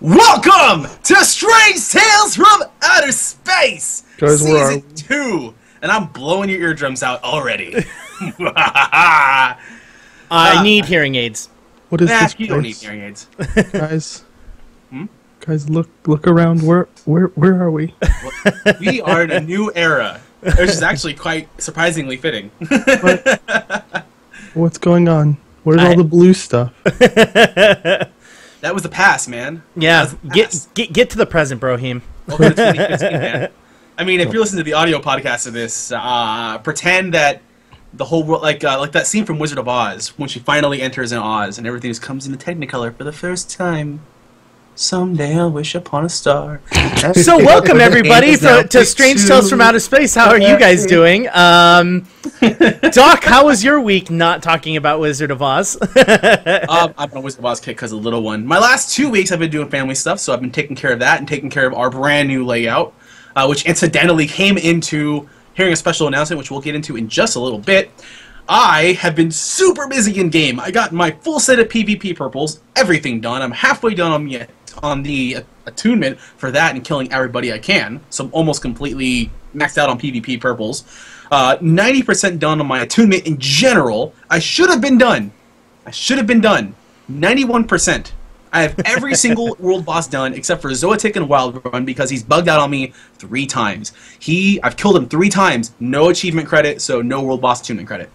Welcome to Strange Tales from Outer Space, Guys, season two, and I'm blowing your eardrums out already. nah, I need hearing aids. What is this you don't need hearing aids. guys? Hmm? Guys, look look around. Where where where are we? We are in a new era, which is actually quite surprisingly fitting. What's going on? Where's I- all the blue stuff? That was the past, man. Yeah, get get get to the present, Brohim. Welcome to 2015, man. I mean, if you listen to the audio podcast of this, uh, pretend that the whole world, like uh, like that scene from Wizard of Oz, when she finally enters in Oz and everything just comes into Technicolor for the first time. Someday I'll wish upon a star. So welcome everybody for, to Strange two. Tales from Outer Space. How are you guys doing? Um, Dahk, how was your week? Not talking about Wizard of Oz. um, I'm a Wizard of Oz kid because of the little one. My last two weeks I've been doing family stuff, so I've been taking care of that and taking care of our brand new layout, uh, which incidentally came into hearing a special announcement, which we'll get into in just a little bit. I have been super busy in game. I got my full set of PvP purples, everything done. I'm halfway done on the on the attunement for that and killing everybody I can. So I'm almost completely maxed out on PvP purples. Uh, 90% done on my attunement in general. I should have been done. I should have been done. 91%. I have every single world boss done except for Zoetic and Wilderrun because he's bugged out on me three times. He, I've killed him three times. No achievement credit, so no world boss attunement credit.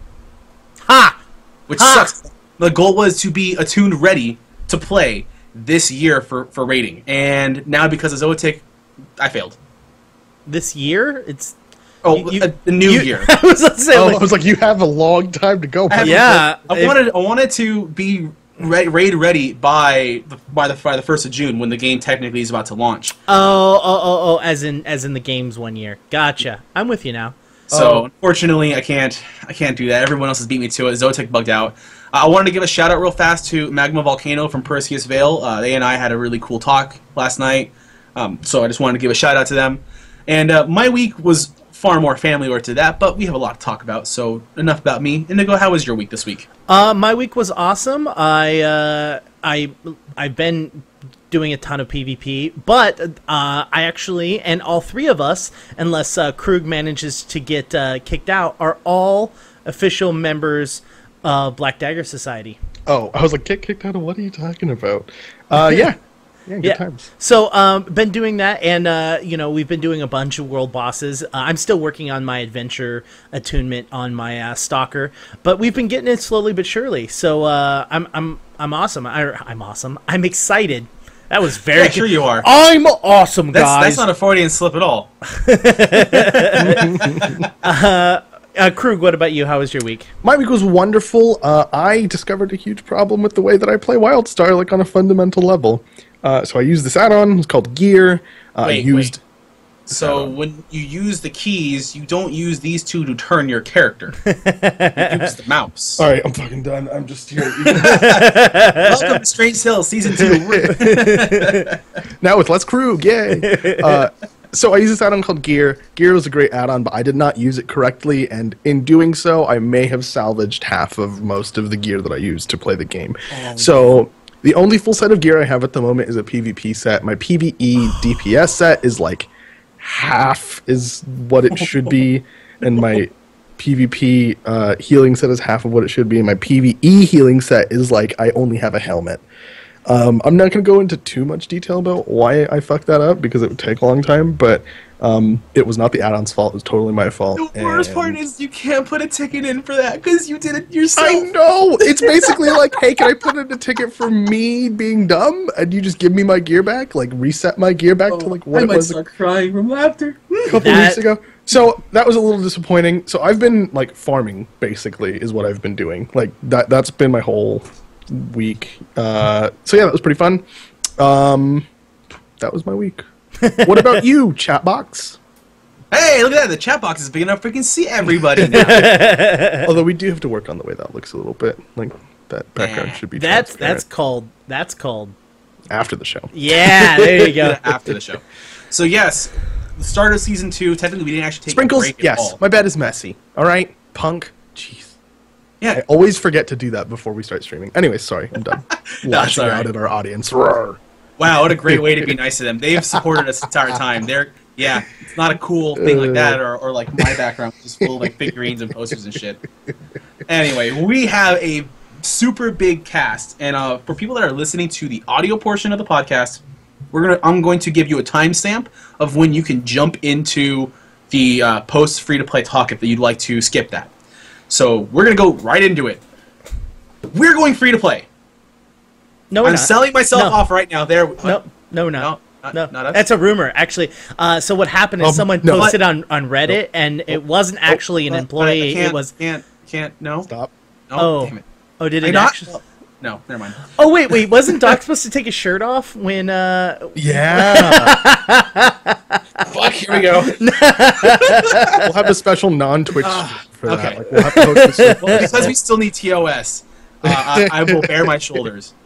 ha! Which Ha! sucks. The goal was to be attuned ready to play this year for, for rating. And now because of Zoetic, I failed. This year, it's Oh, You- a, the new you- year. I was say, Oh, like, I was like, you have a long time to go. I yeah. I if- wanted I wanted to be ra- raid ready by the, by the by the first of June when the game technically is about to launch. Oh, oh, oh, oh, as in as in the games one year. Gotcha. I'm with you now. So Oh. unfortunately, I can't I can't do that. Everyone else has beat me to it. Zoetic bugged out. Uh, I wanted to give a shout out real fast to Magma Volcano from Perseus Vale. Uh, they and I had a really cool talk last night. Um, so I just wanted to give a shout out to them. And uh, my week was far more family oriented to that, but we have a lot to talk about. So enough about me. Indigo, how was your week this week? Uh, my week was awesome. I uh, I I've been doing a ton of PvP, but uh, I actually and all three of us, unless uh, Croog manages to get uh, kicked out, are all official members of Black Dagger Society. Oh, I was like, get kicked out of what are you talking about? Uh, yeah, yeah, good Yeah. times. So, um, been doing that, and uh, you know, we've been doing a bunch of world bosses. Uh, I'm still working on my adventure attunement on my uh, stalker, but we've been getting it slowly but surely. So, uh, I'm I'm I'm awesome. I, I'm awesome. I'm excited. That was very Yeah, sure you are. I'm awesome, That's guys. that's not a Freudian slip at all. uh, Croog, what about you? How was your week? My week was wonderful. Uh, I discovered a huge problem with the way that I play WildStar, like on a fundamental level. Uh, so I used this add-on. It's called Gear. Uh, I used. wait. So when you use the keys, you don't use these two to turn your character. you use the mouse. All right, I'm fucking done. I'm just here. Welcome to Strange Tales Season Two. now with Let's Croog, yay! Uh, so I use this add-on called Gear. Gear was a great add-on, but I did not use it correctly, and in doing so, I may have salvaged half of most of the gear that I used to play the game. so the only full set of gear I have at the moment is a PvP set. My PvE DPS set is like half is what it should be, and my PvP uh, healing set is half of what it should be, and my PvE healing set is like I only have a helmet. Um, I'm not going to go into too much detail about why I fucked that up because it would take a long time, but um, it was not the add-on's fault. It was totally my fault. The worst and- part is you can't put a ticket in for that because you did it yourself. I know! It's basically like, hey, can I put in a ticket for me being dumb? And you just give me my gear back? Like, reset my gear back to, like, what Oh, I it might was a start crying from laughter. A couple That- weeks ago. So that was a little disappointing. So I've been like farming basically is what I've been doing. Like that that's been my whole week. Uh, so yeah, that was pretty fun. Um, that was my week. what about you, chatbox? Hey, look at that! The chat box is big enough we can see everybody now. Although we do have to work on the way that looks a little bit. Like that background Yeah. should be That's that's called that's called. after the show. Yeah, there you go. after the show. So yes, the start of season two. Technically, we didn't actually take a Sprinkles, break at yes. all. My bed is messy. All right, punk. Jeez. I always forget to do that before we start streaming. Anyways, sorry, I'm done. Lashing all out right. at our audience. Roar. Wow, what a great way to be nice to them. They've supported us the entire time. They're yeah, it's not a cool thing like that, or, or like my background, just full of like figurines and posters and shit. Anyway, we have a super big cast, and uh, for people that are listening to the audio portion of the podcast, we're gonna I'm going to give you a timestamp of when you can jump into the uh, post free to play talk if you'd like to skip that. So we're gonna go right into it. We're going free to play. No, we're I'm not. selling myself No. off right now. There. No, no, we're not. No, not- no, not us? that's a rumor, actually. Uh, so what happened is Um, someone no. posted on, on Reddit, and it wasn't actually an I- I employee. can't, It was can't can't no. Stop. No, Oh. damn it. oh, did I it not? actually? No, never mind. Oh wait, wait, wasn't Dahk supposed to take his shirt off when? uh Yeah. Fuck. Here we go. we'll have a special non-Twitch for that. okay. Like, we'll have to post this. well, because we still need TOS, uh, I, I will bare my shoulders.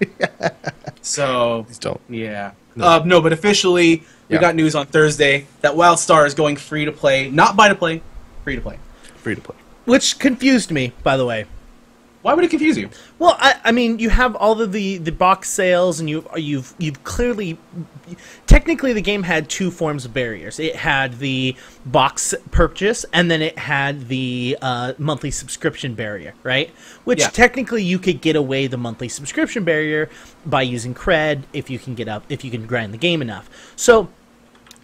So Please don't. yeah. No. Uh, no, but officially, we Yeah. got news on Thursday that WildStar is going free to play, not buy to play, free to play. Free to play. Which confused me, by the way. Why would it confuse you? Well, I, I mean, you have all of the, the box sales, and you you've you've clearly, technically, the game had two forms of barriers. It had the box purchase, and then it had the uh, monthly subscription barrier, right? Which Yeah. technically you could get away the monthly subscription barrier by using cred if you can get up if you can grind the game enough. So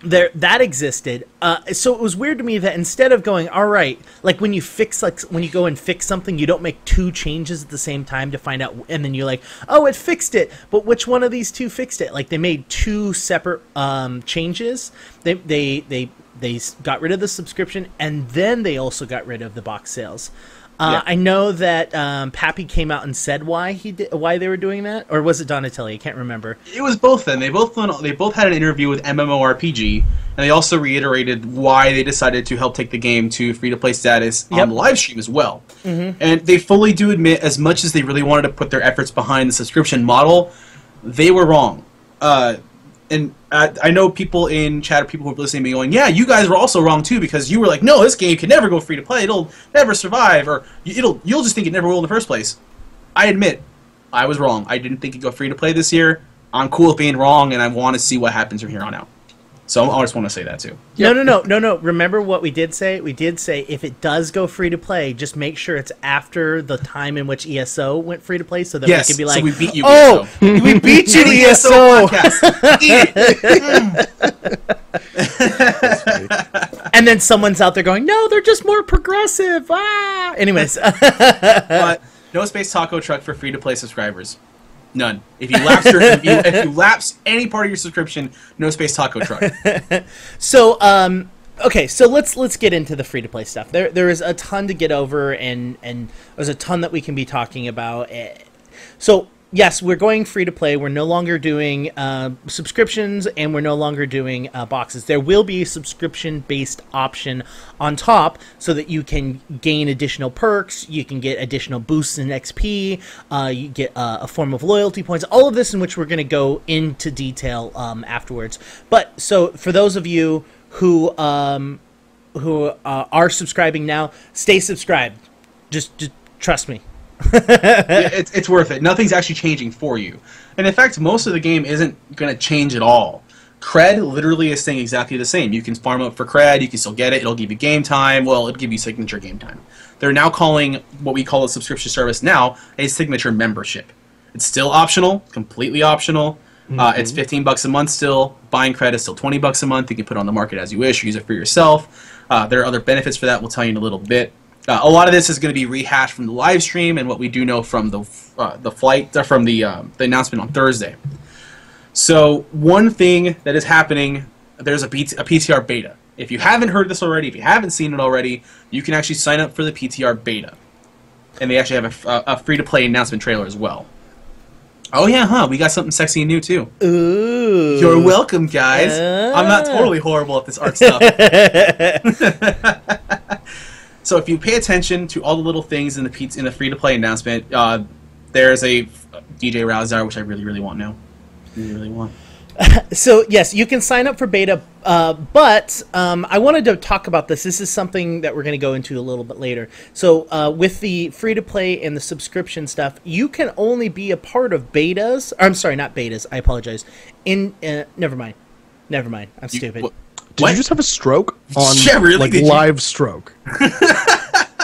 there that existed. Uh, so it was weird to me that instead of going all right like when you fix like when you go and fix something you don't make two changes at the same time to find out and then you're like oh it fixed it. But which one of these two fixed it? Like they made two separate um, changes. They they they they got rid of the subscription and then they also got rid of the box sales uh, Yeah. I know that um, Pappy came out and said why he did, why they were doing that, or was it Donatelli? I can't remember. It was both. Then they both they both had an interview with MMORPG, and they also reiterated why they decided to help take the game to free to play status Yep. on the live stream as well. And they fully do admit, as much as they really wanted to put their efforts behind the subscription model, they were wrong. Uh, and I, I know people in chat or people who are listening me going, "Yeah, you guys were also wrong too because you were like, no, this game can never go free to play. It'll never survive, or it'll you'll just think it never will in the first place." I admit, I was wrong. I didn't think it'd go free to play this year. I'm cool with being wrong, and I want to see what happens from here on out. So I just want to say that too. No, no, no, no, no. Remember what we did say? We did say if it does go free to play, just make sure it's after the time in which ESO went free to play, so that Yes, we can be so like, we beat you, Oh, ESO." we beat you, The ESO. podcast. And then someone's out there going, "No, they're just more progressive." Ah. Anyways, but no space taco truck for free to play subscribers. None. If you lapse your, if, you, if you lapse any part of your subscription, no space taco truck. so um, okay, so let's let's get into the free to play stuff. There there is a ton to get over, and and there's a ton that we can be talking about. Eh, So yes, we're going free to play. We're no longer doing uh, subscriptions, and we're no longer doing uh, boxes. There will be a subscription based option on top, so that you can gain additional perks. You can get additional boosts in XP. Uh, you get uh, a form of loyalty points. All of this, in which we're going to go into detail um, afterwards. But so for those of you who um, who uh, are subscribing now, stay subscribed. Just, just trust me. it's, it's worth it. Nothing's actually changing for you. And in fact, most of the game isn't going to change at all. Cred literally is staying exactly the same. You can farm up for cred, you can still get it, it'll give you game time, well, it'll give you signature game time. They're now calling what we call a subscription service now a signature membership. It's still optional, completely optional. Uh, it's 15 bucks a month still. Buying credit is still 20 bucks a month. You can put it on the market as you wish, use it for yourself. Uh, there are other benefits for that. We'll tell you in a little bit. Uh, a lot of this is going to be rehashed from the live stream and what we do know from the uh, the flight uh, from the um, the announcement on Thursday. So one thing that is happening, there's a, PT, a PTR beta. If you haven't heard this already, if you haven't seen it already, you can actually sign up for the PTR beta, and they actually have a, a free to play announcement trailer as well. Oh yeah, huh? We got something sexy and new too. Ooh. You're welcome, guys. I'm not Ah. totally horrible at this art stuff. so if you pay attention to all the little things in the P- in the free to play announcement, uh, there's a DJ Rousar, which I really really want now. Really really want. so yes, you can sign up for beta, uh, but um, I wanted to talk about this. This is something that we're going to go into a little bit later. So uh, with the free to play and the subscription stuff, you can only be a part of betas. I'm sorry, not betas. I apologize. In uh, never mind, never mind. I'm stupid. What? Did you just have a stroke on Yeah, really? like Did you? live stroke?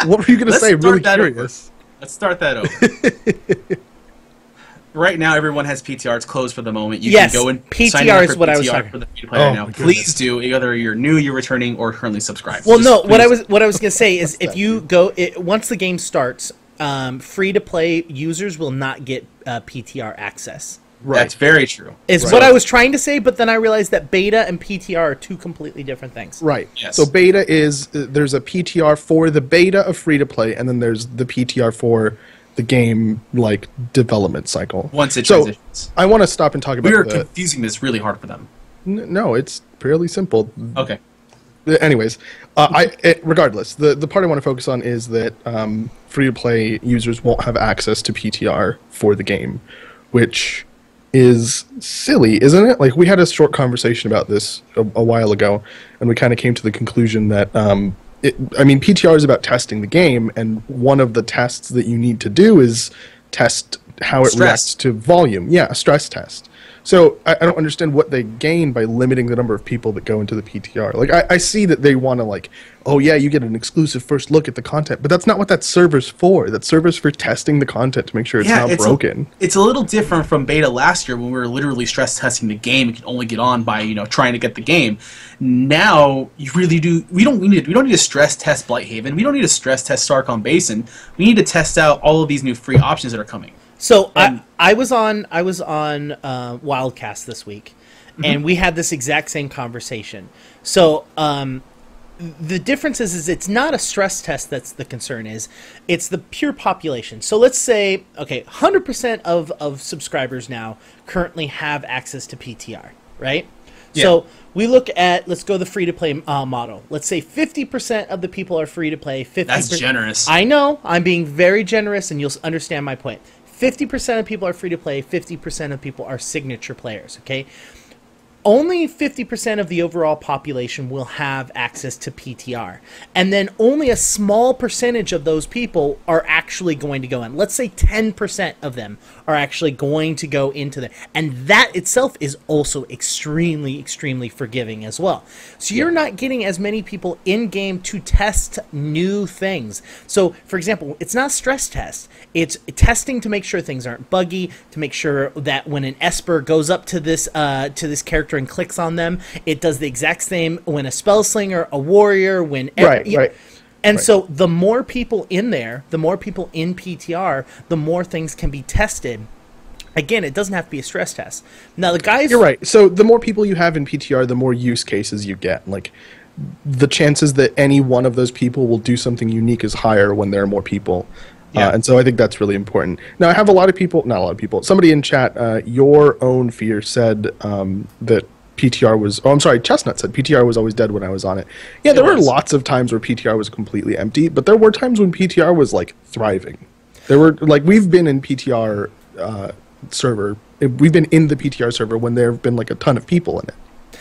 what were you gonna Let's say? start Really that over. curious. Let's start that over. right now, everyone has PTR. It's closed for the moment. You Yes, can go and PTR sign up is for what I was PTR talking- for the free to play Oh, right now. Please do. Either you're new, you're returning, or currently subscribed. Well, Just no. What I was what I was gonna say is if that you go it, once the game starts, um, free to play users will not get uh, PTR access. Right. That's very true. Is Right. what I was trying to say, but then I realized that beta and PTR are two completely different things. Right. Yes. So beta is uh, there's a PTR for the beta of free to play, and then there's the PTR for the game like development cycle. Once it so transitions. I want to stop and talk about We are the. confusing this really hard for them. N- no, it's fairly simple. Okay. Uh, Anyways, uh, I it, regardless, the the part I want to focus on is that um, free to play users won't have access to PTR for the game, which is silly, isn't it? Like we had a short conversation about this a, a while ago, and we kind of came to the conclusion that um, it, I mean PTR is about testing the game, and one of the tests that you need to do is test how it Stress. reacts to volume. Yeah, a stress test. So I, I don't understand what they gain by limiting the number of people that go into the PTR. Like I, I see that they want to like, oh yeah, you get an exclusive first look at the content, but that's not what that server's for. That server's for testing the content to make sure it's not it's broken. A, it's a little different from beta last year when we were literally stress testing the game. You could only get on by you know trying to get the game. Now you really do. We don't we need we don't need to stress test Blighthaven. We don't need to stress test Star-Comm Basin. We need to test out all of these new free options that are coming. So And- I, I was on I was on uh, Wildcast this week, Mm-hmm. and we had this exact same conversation. So um, the difference is, is it's not a stress test that's the concern is it's the pure population so let's say okay 100% of, of subscribers now currently have access to ptr right yeah. so we look at let's go the free to play uh, model let's say 50% of the people are free to play 50 That's generous. i know i'm being very generous and you'll understand my point 50% of people are free to play 50% of people are signature players okay only 50% of the overall population will have access to PTR. And then only a small percentage of those people are actually going to go in. Let's say 10% of them are actually going to go into the and that itself is also extremely extremely forgiving as well. So you're not getting as many people in game to test new things. So for example, it's not stress test. It's testing to make sure things aren't buggy, to make sure that when an Esper goes up to this uh, to this character and clicks on them, it does the exact same when a spell slinger, a warrior, when Right, right. And Right. so the more people in there, the more people in PTR, the more things can be tested. Again, it doesn't have to be a stress test. Now the guys You're right. So the more people you have in PTR, the more use cases you get. Like the chances that any one of those people will do something unique is higher when there are more people. Yeah. Uh, and so I think that's really important. Now I have a lot of people, not a lot of people. Somebody in chat, uh, your own fear said um, that PTR was. Oh, I'm sorry. Chestnut said PTR was always dead when I was on it. Yeah, there were was. lots of times where PTR was completely empty, but there were times when PTR was like thriving. There were like we've been in PTR uh, server. We've been in the PTR server when there have been like a ton of people in it.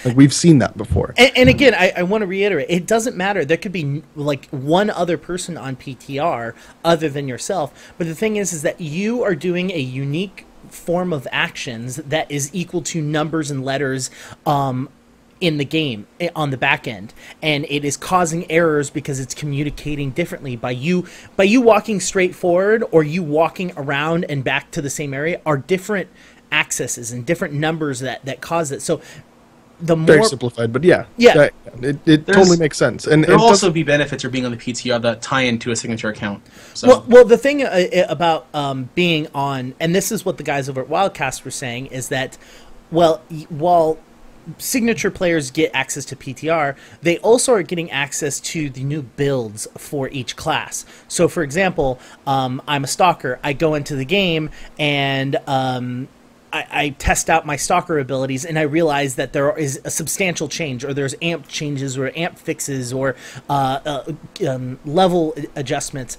Like we've seen that before. And, and again, I, I want to reiterate: it doesn't matter. There could be like one other person on PTR other than yourself. But the thing is, is that you are doing a unique form of actions that is equal to numbers and letters um, in the game eh, on the back end, and it is causing errors because it's communicating differently by you by you walking straight forward or you walking around and back to the same area are different accesses and different numbers that that cause it. So the Very simplified, but yeah, Yeah. that- it, it There's- totally makes sense. And there'll also be benefits of being on the PTR that tie into a signature account. So Well, well, the thing uh, uh, about um, being on, and this is what the guys over at Wildcast were saying, is that, well, while signature players get access to PTR, they also are getting access to the new builds for each class. So, for example, um, I'm a stalker. I go into the game and um, I, I test out my stalker abilities, and I realize that there is a substantial change, or there's amp changes, or amp fixes, or uh, uh, um, level adjustments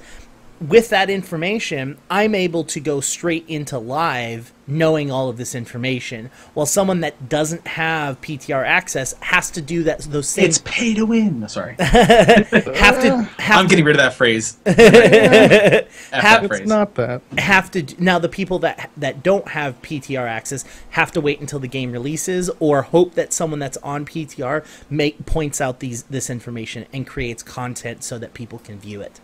with that information, I'm able to go straight into live knowing all of this information, while someone that doesn't have PTR access has to do that those same It's pay to win. Sorry, have to have I'm to, getting rid of that phrase. F Have- that It's not that. have to now the people that that don't have PTR access have to wait until the game releases or hope that someone that's on PTR make points out these this information and creates content so that people can view it.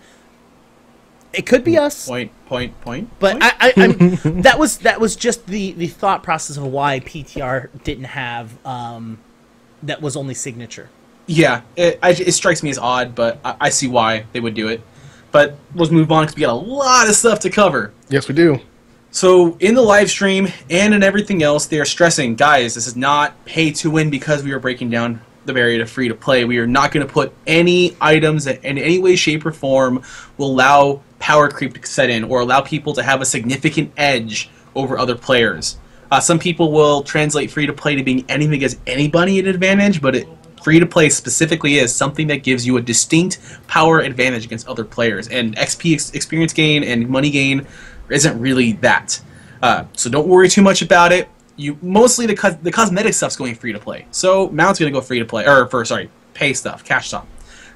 It could be us, Point, point, point. but point. I, I I'm, that was that was just the the thought process of why PTR didn't have um that was only signature. Yeah, it, I, it strikes me as odd, but I, I see why they would do it. But let's move on because we got a lot of stuff to cover. Yes, we do. So in the live stream and in everything else, they are stressing, guys, this is not pay to win because we are breaking down the barrier to free to play. We are not going to put any items that in any way, shape, or form will allow power creep to set in or allow people to have a significant edge over other players. Uh, some people will translate free to play to being anything gives anybody an advantage, but it, free to play specifically is something that gives you a distinct power advantage against other players. And XP ex- experience gain and money gain isn't really that. Uh, so don't worry too much about it. You mostly the cos- the cosmetic stuff's going free to play. So mounts gonna go free to play or for sorry pay stuff cash shop.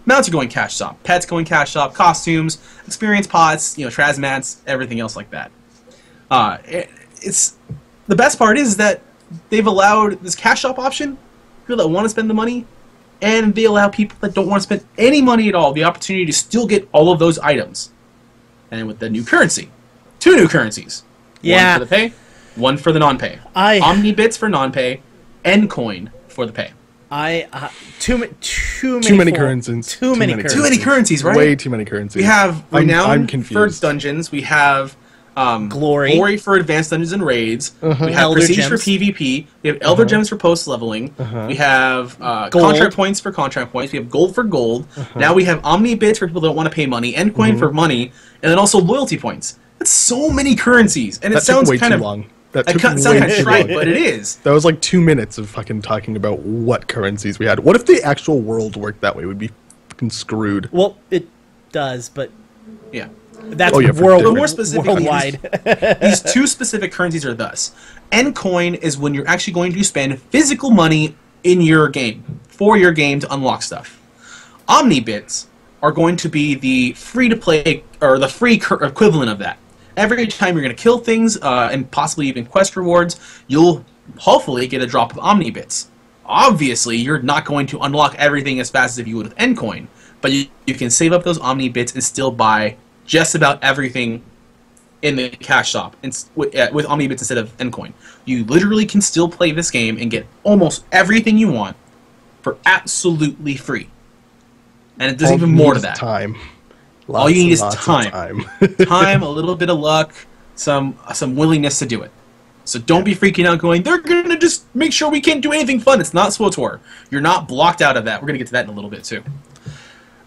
Mounts are going cash shop. Pets going cash shop. Costumes, experience pots, you know, trazmats, everything else like that. Uh, it, it's the best part is that they've allowed this cash shop option. People that want to spend the money, and they allow people that don't want to spend any money at all the opportunity to still get all of those items. And with the new currency, two new currencies. Yeah. One for the pay, one for the non-pay. I- Omnibits for non-pay, and coin for the pay. I uh, too many too many Too many for- currencies. Too, many, Too currencies. many currencies, right? Way too many currencies. We have I'm- renown I'm for confused. dungeons. We have um, Glory. glory for advanced dungeons and raids. Uh-huh. We have Elder prestige for. PvP. We have elder gems for post leveling. We have uh, contract points for contract points. We have gold for gold. Now we have omni bits for people that don't want to pay money, and coin for money, and then also loyalty points. That's so many currencies, and it That took sounds way kind too of long. That That took kind sounds way kind of too trite, but it is. That was like two minutes of fucking talking about what currencies we had. What if the actual world worked that way? We'd be fucking screwed. Well, it does, but Yeah. that's Oh, yeah, for world, different- more specific- worldwide. These two specific currencies are thus. N coin is when you're actually going to spend physical money in your game for your game to unlock stuff. Omnibits are going to be the free to play or the free cur- equivalent of that. Every time you're going to kill things uh, and possibly even quest rewards, you'll hopefully get a drop of Omnibits. Obviously, you're not going to unlock everything as fast as if you would with Ncoin, but you, you can save up those Omnibits and still buy just about everything in the cash shop with, uh, with Omnibits instead of Ncoin. You literally can still play this game and get almost everything you want for absolutely free. And there's All even more to that. Time. All you need is time. time. Time, a little bit of luck, some some willingness to do it. So don't be freaking out going, they're gonna just make sure we can't do anything fun. It's not SWTOR. You're not blocked out of that. We're gonna get to that in a little bit too.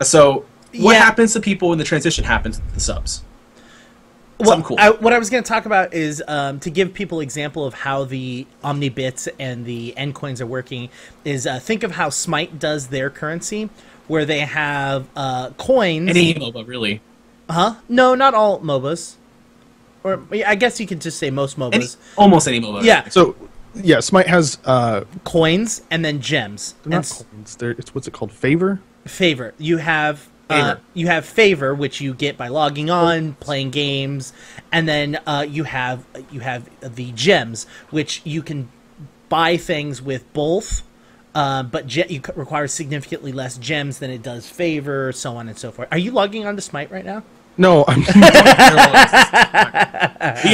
So what Yeah. happens to people when the transition happens with the subs? well, cool. I, what I was going to talk about is um, to give people example of how the Omnibits and the N coins are working. Is uh, think of how Smite does their currency, where they have uh, coins. Any MOBA, really. Huh? No, not all MOBAs. Or I guess you could just say most Any, MOBAs. almost any MOBA. yeah, so, yeah, Smite has uh, coins and then gems. they're And not s- coins. They're, it's what's it called? Favor. favor. You have uh, Favor. you have favor, which you get by logging on, playing games, and then uh, you have you have the gems, which you can buy things with both. Uh, but ge- you c- require significantly less gems than it does favor, so on and so forth. Are you logging on to Smite right now? No, I'm. we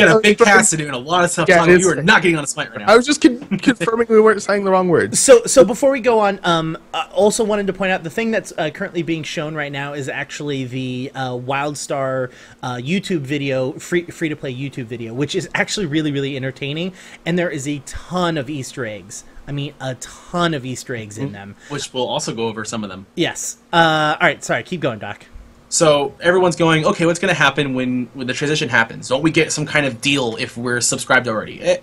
got a big cast to do and a lot of stuff. Yeah, talking. You are not getting on a smite right now. I was just con- confirming we weren't saying the wrong words. So, so before we go on, um, I also wanted to point out the thing that's uh, currently being shown right now is actually the uh, WildStar uh, YouTube video, free free to play YouTube video, which is actually really really entertaining, and there is a ton of Easter eggs. I mean, a ton of Easter eggs in them. Which we'll also go over some of them. Yes. Uh, all right. Sorry. Keep going, Dahk. So everyone's going, okay, what's going to happen when, when the transition happens? Don't we get some kind of deal if we're subscribed already? Eh,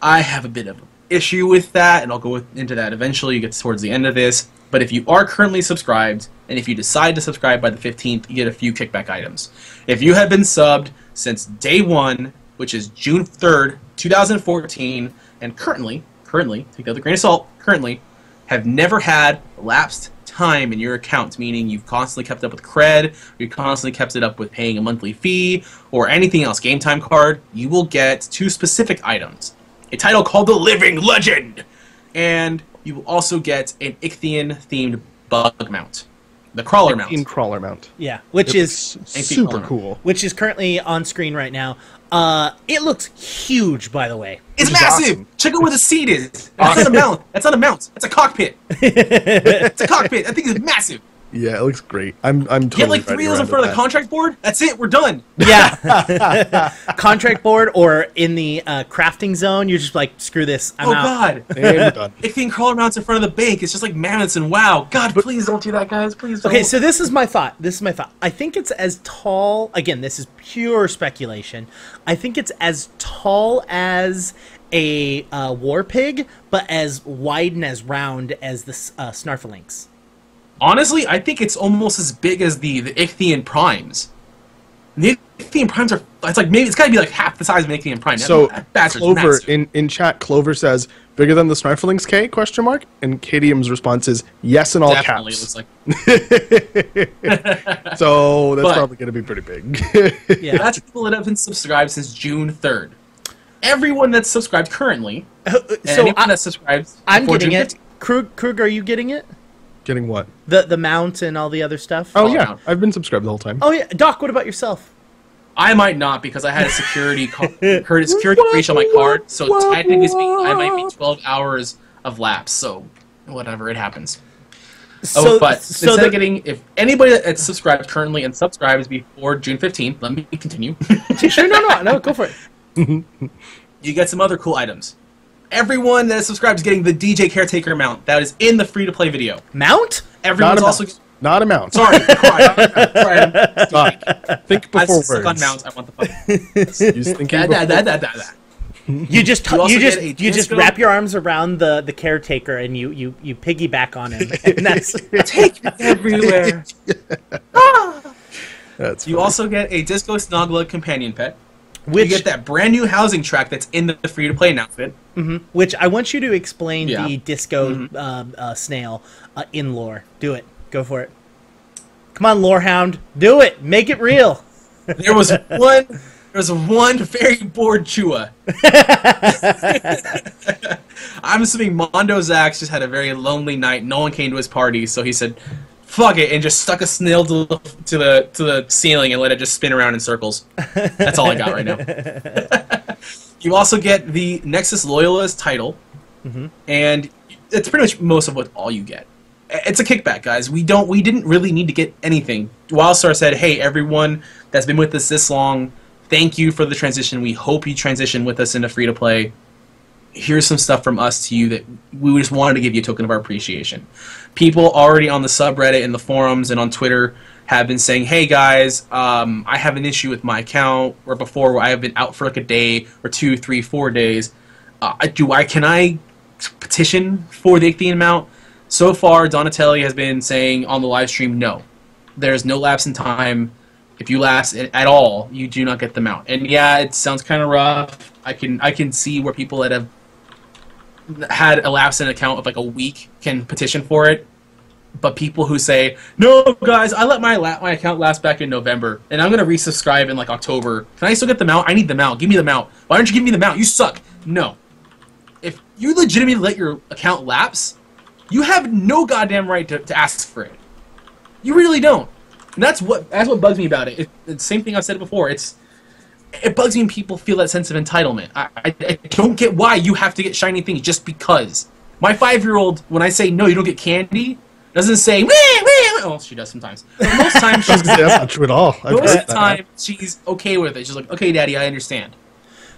I have a bit of issue with that, and I'll go with, into that eventually. You get towards the end of this. But if you are currently subscribed, and if you decide to subscribe by the 15th, you get a few kickback items. If you have been subbed since day one, which is June 3rd, 2014, and currently, currently, take that with a grain of salt, currently, have never had elapsed time in your account, meaning you've constantly kept up with cred, you've constantly kept it up with paying a monthly fee, or anything else, game time card, you will get two specific items. A title called The Living Legend, and you will also get an Ichthian themed bug mount. The crawler mount. In crawler mount. Yeah, which is It's super cool. which is currently on screen right now. Uh, it looks huge, by the way. It's massive. awesome. Check out where the seat is. That's not a mount. That's not a mount. That's a cockpit. it's a cockpit. That thing is massive. Yeah, it looks great. I'm I'm totally Get like three riding wheels in front of with the contract board. That's it. We're done. Yeah, contract board or in the uh, crafting zone, you're just like, screw this, I'm oh out. God. that. And we're done. Ichthian crawler mounts in front of the bank. It's just like mammoths and wow. God, please don't do that, guys. Please don't. Okay, so this is my thought. This is my thought. I think it's as tall. Again, this is pure speculation. I think it's as tall as a uh, war pig, but as wide and as round as the s- uh, Snarfelynx. Honestly, I think it's almost as big as the the Ichthian primes. The Ichthian primes are. It's like maybe it's got to be like half the size of an Ichthian prime. So that Clover massive. in, in chat, Clover says bigger than the Snarflings K question mark, and Kadium's response is yes in all definitely caps. looks like so that's But- probably going to be pretty big. Yeah. That's people that have been subscribed since June 3rd. Everyone that's subscribed currently, uh, uh, and so anyone I, that subscribes I'm getting June it. Croog, Croog, are you getting it? Getting what? The the mount and all the other stuff. Oh All yeah, around. I've been subscribed the whole time. Oh yeah, Dahk. What about yourself? I might not because I had a security card, a security breach on my card. So technically speaking, I might be 12 hours of lapse. So whatever, it happens. Oh, so, oh, but so instead the, of getting, if anybody that's subscribed currently and subscribes before June 15th, let me continue. sure, no, no, no, go for it. you get some other cool items. Everyone that is subscribed is getting the DJ Caretaker mount that is in the free to play video. Mount? Not Everyone's a also. mount. Not a mount. Sorry, quiet. Sorry, I'm- think I before stuck words. on mounts. I want the fucking. Use thinking Da, da, before- da, da, da, da. You just You you, just you just disco- wrap your arms around the the caretaker and you you you piggyback on him, and that's Take me everywhere. Ah. That's You funny. also get a Disco Snoglug companion pet. Which you get that brand new housing track that's in the free to play announcement. which I want you to explain Yeah. Mm-hmm. the disco um, uh, snail uh, in lore. Do it. Go for it. Come on, lorehound. Do it. Make it real. There was one. There was one very bored Chua. I'm assuming Mondo Zax just had a very lonely night. No one came to his party, so he said, "Fuck it," and just stuck a snail to the to the, to the ceiling and let it just spin around in circles. That's all I got right now. you also get the Nexus Loyalist title, mm-hmm. and it's pretty much most of what all you get. It's a kickback, guys. We don't. We didn't really need to get anything. Wildstar said, "Hey, everyone that's been with us this long, thank you for the transition. We hope you transition with us into free to play. Here's some stuff from us to you that we just wanted to give you a token of our appreciation." People already on the subreddit and the forums and on Twitter have been saying, "Hey guys, um, I have an issue with my account, or before where I have been out for like a day or two, three, four days. Uh, do I can I petition for the Ichthian mount?" So far, Donatelli has been saying on the live stream, no. There's no lapse in time. If you lapse it at all, you do not get the mount. And yeah, it sounds kind of rough. I can I can see where people that have had elapsed lapse in account of like a week can petition for it. But people who say, "No, guys, I let my la- my account last back in November, and I'm gonna resubscribe in like October. Can I still get the mount? I need the mount. Give me the mount. Why don't you give me the mount? You suck." No. If you legitimately let your account lapse, you have no goddamn right to, to ask for it. You really don't. And that's what that's what bugs me about it. it it's the same thing I've said before. It's it bugs me when people feel that sense of entitlement. I, I, I don't get why you have to get shiny things just because. My five year old, when I say no, you don't get candy, doesn't say wee wee. wee." Oh, she does sometimes. But most times, I was she's, say, that's not true at all. I've most heard of the that. time she's okay with it. She's like, okay, daddy, I understand.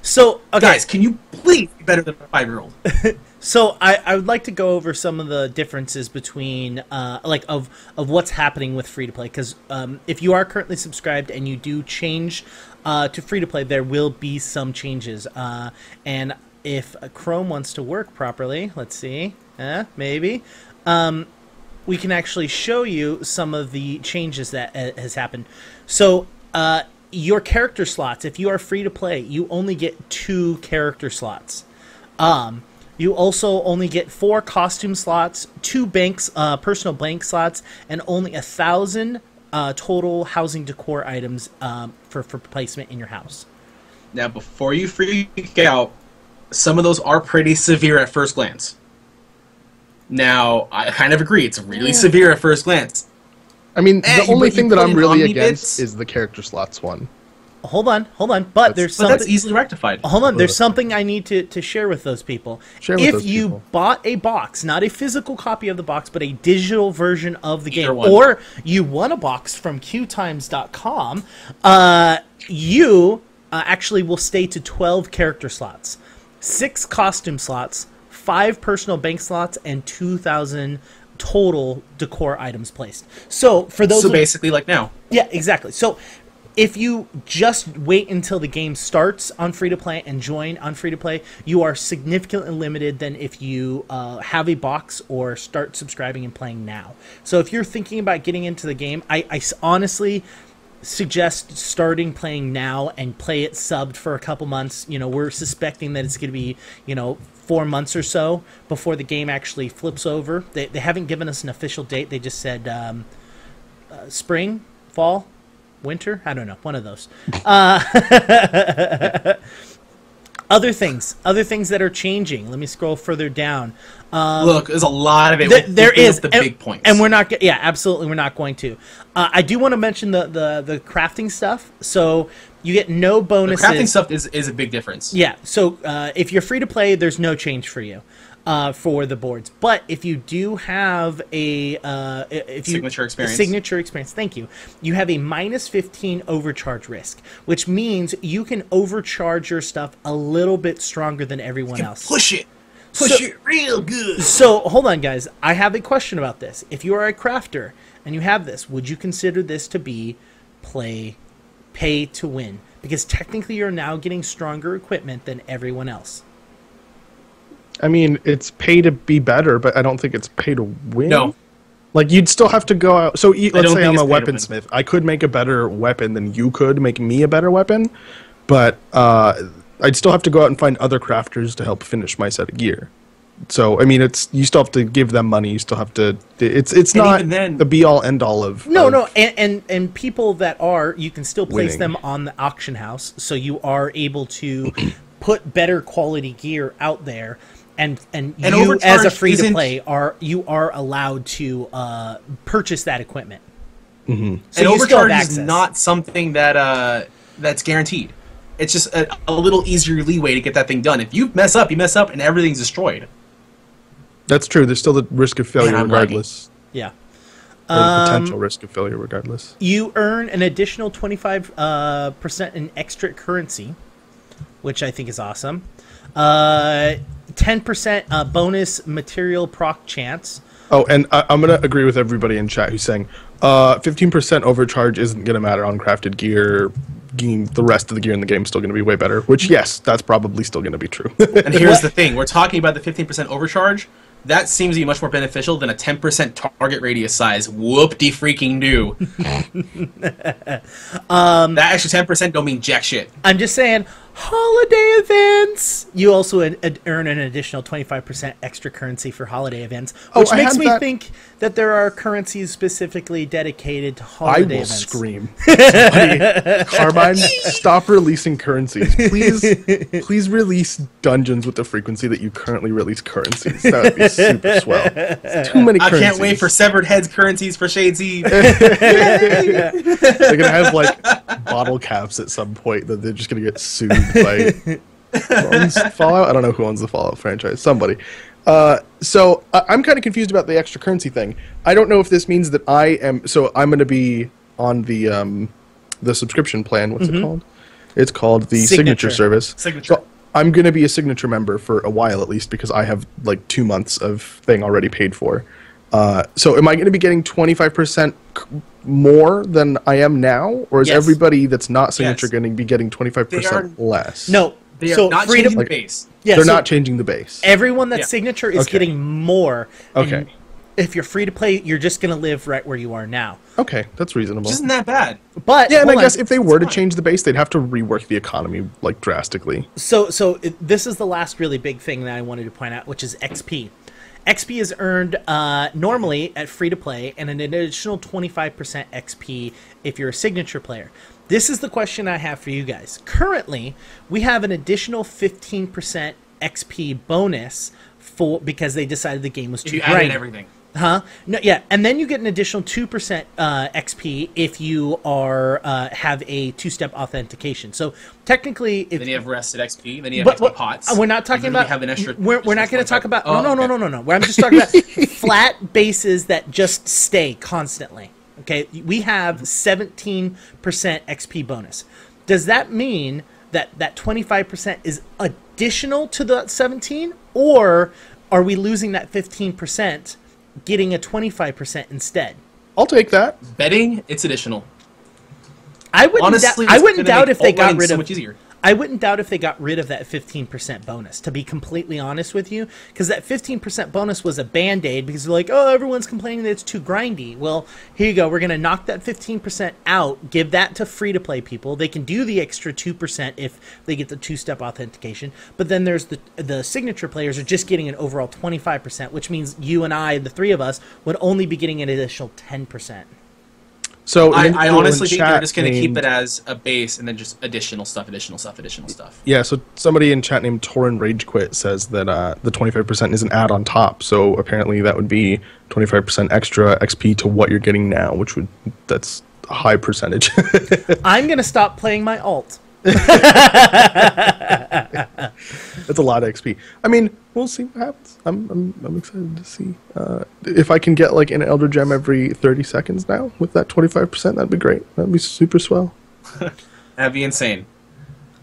So okay, Guys, can you please be better than a five year old? So I, I would like to go over some of the differences between uh, like of of what's happening with free to play because um, if you are currently subscribed and you do change uh, to free to play, there will be some changes. Uh, and if Chrome wants to work properly, let's see, eh, maybe, um, we can actually show you some of the changes that uh, has happened. So, uh, your character slots, if you are free to play, you only get two character slots. Um, you also only get four costume slots, two banks, uh, personal bank slots, and only a thousand uh, total housing decor items um, for for placement in your house. Now, before you freak out, some of those are pretty severe at first glance. Now, I kind of agree; it's really severe at first glance. I mean, Eh, the only put- thing that I'm really against bits? is the character slots one. Hold on, hold on, but That's- there's But something. that's easily rectified. Hold on, there's something I need to, to share with those people. Share with if those you people. bought a box, not a physical copy of the box, but a digital version of the Either game, one. or you won a box from QueueTimes.com, uh, you uh, actually will stay to 12 character slots, six costume slots, five personal bank slots, and 2,000 total decor items placed. So for those So of- basically, like now. yeah, exactly. So if you just wait until the game starts on free to play and join on free to play, you are significantly limited than if you uh, have a box or start subscribing and playing now. So if you're thinking about getting into the game, I honestly suggest starting playing now and play it subbed for a couple months. You know, we're suspecting that it's going to be, you know, four months or so before the game actually flips over. They, they haven't given us an official date. They just said um, uh, spring, fall, winter. I don't know, one of those. Uh, other things, other things that are changing. Let me scroll further down. Look, there's a lot of it. Um, Th- there is the and, big points, and we're not. Yeah, absolutely, we're not going to. Uh, I do want to mention the, the the crafting stuff. So you get no the bonuses. crafting stuff is, is a big difference. Yeah. So uh, if you're free to play, there's no change for you uh, for the boards. But if you do have a uh, if you Signature experience. signature experience, thank you. You have a minus 15 overcharge risk, which means you can overcharge your stuff a little bit stronger than everyone else. Push it, push So- it real good. So hold on, guys. I have a question about this. If you are a crafter and you have this, would you consider this to be play pay to win? Because technically, you're now getting stronger equipment than everyone else. I mean, it's pay to be better, but I don't think it's pay to win. No. Like you'd still have to go out. So e- let's say I'm a pay to weaponsmith. I could make a better weapon than you could make me a better weapon, but uh, I'd still have to go out and find other crafters to help finish my set of gear. So I mean, it's you still have to give them money. You still have to. It's it's And not then- the be all end all of No, of- no, and, and and people that are, you can still place Winning. them on the auction house, so you are able to put better quality gear out there, and and, And you as a free to play are you are allowed to uh, purchase that equipment. So and you overcharge is not something that uh that's guaranteed. It's just a, a little easier leeway to get that thing done. If you mess up, you mess up, and everything's destroyed. That's true. There's still the risk of failure Man, I'm regardless. Yeah. Or Um, the potential risk of failure regardless. You earn an additional 25 uh, percent in extra currency, which I think is awesome. Uh, 10% uh, bonus material proc chance. Oh, and I, I'm gonna agree with everybody in chat who's saying, uh, 15% overcharge isn't gonna matter on crafted gear. Game, the rest of the gear in the game is still gonna be way better. Which, yes, that's probably still gonna be true. And here's the thing: we're talking about the 15% overcharge. That seems to be much more beneficial than a 10% target radius size. Whoop de freaking do. um, that extra 10% don't mean jack shit. I'm just saying, holiday events. You also earn an additional 25% extra currency for holiday events, Oh, which I makes me that- think that there are currencies specifically dedicated to holiday I holiday will events. scream. Somebody, Carbine, stop releasing currencies. Please, please release dungeons with the frequency that you currently release currencies. That would be super swell. It's too many I currencies. can't wait for severed heads currencies for Shades Eve. They're gonna have like bottle caps at some point that they're just gonna get sued by Fallout. I don't know who owns the Fallout franchise. Somebody. Uh, so I- I'm kind of confused about the extra currency thing. I don't know if this means that I am. So I'm gonna be on the um, the subscription plan. What's it called? It's called the Signature. signature, service. Signature. So I'm gonna be a signature member for a while at least because I have like two months of thing already paid for. Uh, so am I going to be getting 25% c- more than I am now, or is Yes. everybody that's not signature Yes. going to be getting 25% less? No, They are So not free to- changing the base. Yeah, They're so not changing the base. everyone that's Yeah. signature is Okay. getting more. Okay. If you're free to play, you're just gonna live right where you are now. Okay, that's reasonable. Which isn't that bad. But Yeah, and I on. guess if they were to fine. change the base, they'd have to rework the economy like drastically. So, so it, this is the last really big thing that I wanted to point out, which is XP. XP is earned uh, normally at free to play, and an additional 25% XP if you're a signature player. This is the question I have for you guys. Currently, we have an additional 15% XP bonus for because they decided the game was If too you add in grindy. everything. Huh? No, yeah, and then you get an additional two percent uh, XP if you are uh, have a two-step authentication. So technically, if Then you have rested XP. Then you have but, XP pots. we're not talking about. Have an extra. we're, we're not going to talk about. Oh, no, no, okay. no, no, no, no. I'm just talking about flat bases that just stay constantly. Okay, we have 17% XP bonus. Does that mean that that 25% is additional to the 17, or are we losing that 15%, getting a 25% instead? I'll take that. Betting, it's additional. I wouldn't. Honestly, doubt, I wouldn't doubt if they got running rid so of. much easier. I wouldn't doubt if they got rid of that 15% bonus, to be completely honest with you, because that 15% bonus was a band aid because they're like, oh, everyone's complaining that it's too grindy. Well, here you go. We're going to knock that 15% out, give that to free to play people. They can do the extra 2% if they get the two step authentication. But then there's the, the signature players are just getting an overall 25%, which means you and I, the three of us, would only be getting an additional 10%. So I, I honestly think they're just going to keep it as a base and then just additional stuff, additional stuff, additional stuff. Yeah, so somebody in chat named Torin Rage Quit says that uh, the 25% is an add on top. So apparently that would be 25% extra XP to what you're getting now, which would that's a high percentage. I'm going to stop playing my alt. That's a lot of XP. I mean, we'll see what happens. I'm I'm, I'm excited to see uh, if I can get like an Elder Gem every 30 seconds now with that 25%. That'd be great. That'd be super swell. That'd be insane.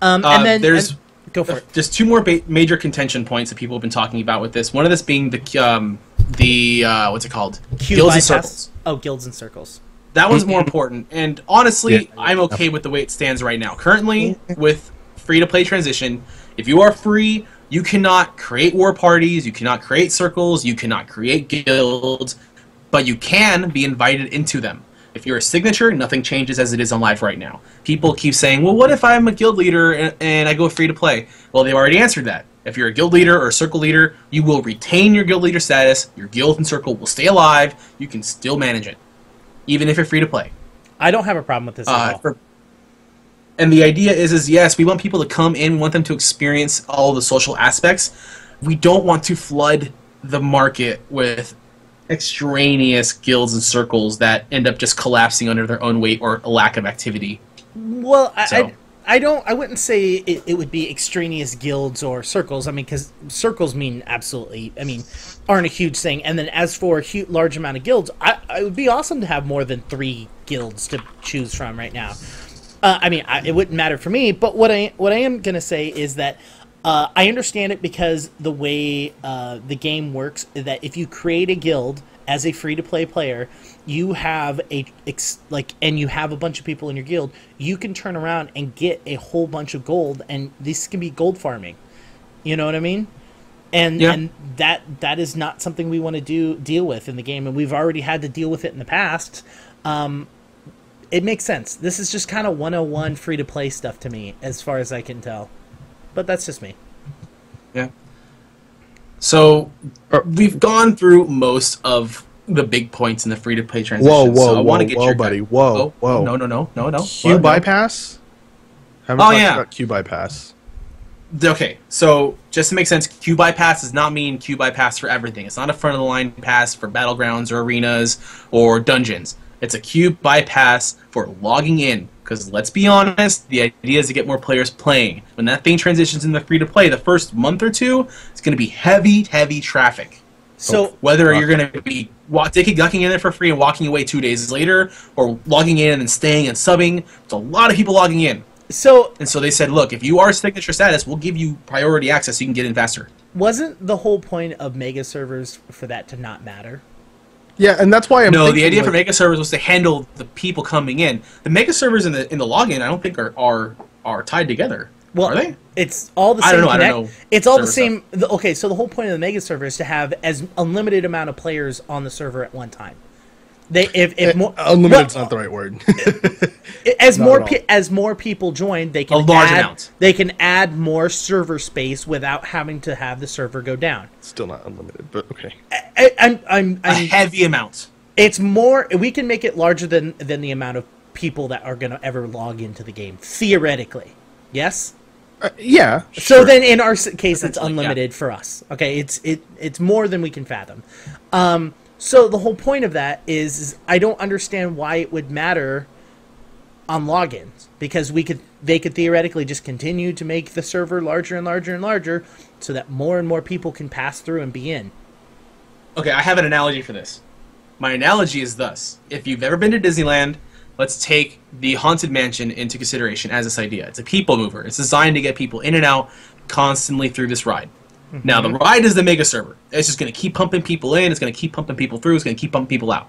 Um, Uh, and then there's- and- go for it. Just two more ba- major contention points that people have been talking about with this. One of this being the um, the uh, what's it called? Q Guilds and circles. Oh, guilds and circles. That one's more mm-hmm. important. And honestly, Yeah. I'm okay with the way it stands right now. Currently, with free to play transition, if you are free, you cannot create war parties, you cannot create circles, you cannot create guilds, but you can be invited into them. If you're a signature, nothing changes as it is on live right now. People keep saying, well, what if I'm a guild leader and, and I go free to play? Well, they've already answered that. If you're a guild leader or a circle leader, you will retain your guild leader status, your guild and circle will stay alive, you can still manage it, even if you're free to play. I don't have a problem with this at Uh, all. for, and the idea is, is yes, we want people to come in, we want them to experience all the social aspects. We don't want to flood the market with extraneous guilds and circles that end up just collapsing under their own weight or a lack of activity. Well, I, So- I, I don't. I wouldn't say it, it would be extraneous guilds or circles. I mean, because circles mean absolutely. I mean, aren't a huge thing. And then as for a huge, large amount of guilds, I, it would be awesome to have more than three guilds to choose from right now. Uh, I mean, I, it wouldn't matter for me. But what I what I am gonna say is that. Uh, I understand it because the way uh, the game works is that if you create a guild as a free to play player, you have a like, and you have a bunch of people in your guild, you can turn around and get a whole bunch of gold, and this can be gold farming. You know what I mean? And Yeah. and that that is not something we want to do deal with in the game, and we've already had to deal with it in the past. Um, it makes sense. This is just kind of 101 free to play stuff to me, as far as I can tell. But that's just me. Yeah. So we've gone through most of the big points in the free to play transition. Whoa, whoa, so I want to whoa, get whoa, your buddy. gu- Whoa, oh, whoa. No, no, no, no, no. Q What? No. bypass? Haven't Oh, talked yeah. about queue bypass. Okay, so just to make sense, queue bypass does not mean queue bypass for everything. It's not a front of the line pass for battlegrounds or arenas or dungeons. It's a queue bypass for logging in. Because let's be honest, the idea is to get more players playing. When that thing transitions into free to play, the first month or two, it's going to be heavy, heavy traffic. So Whether you're going to be dicky gucking in there for free and walking away two days later, or logging in and staying and subbing, it's a lot of people logging in. So And so they said, look, if you are a signature status, we'll give you priority access so you can get in faster. wasn't the whole point of mega servers for that to not matter? Yeah, and that's why I'm no, the idea like, for mega servers was to handle the people coming in. The mega servers in the in the login, I don't think are are, are tied together. Well, Are they? It's all the same. I same. don't know, I don't know It's all the same. The, okay, so the whole point of the mega server is to have as unlimited amount of players on the server at one time. They if, if more Unlimited's well, not the right word. as Not more pe- as more people join, they can A large add, amount. They can add more server space without having to have the server go down. Still not unlimited, but okay. I, I'm, I'm, A I'm heavy amount. it's more we can make it larger than than the amount of people that are going to ever log into the game theoretically yes Uh, yeah. so sure. then in our case it's Essentially, yeah. unlimited for us okay it's it it's more than we can fathom um so the whole point of that is, is i don't understand why it would matter on logins because we could they could theoretically just continue to make the server larger and larger and larger so that more and more people can pass through and be in Okay, I have an analogy for this. My analogy is thus: if you've ever been to Disneyland, let's take the haunted mansion into consideration as this idea. It's a people mover. It's designed to get people in and out constantly through this ride. Now the ride is the mega server. It's just going to keep pumping people in. It's going to keep pumping people through. It's going to keep pumping people out.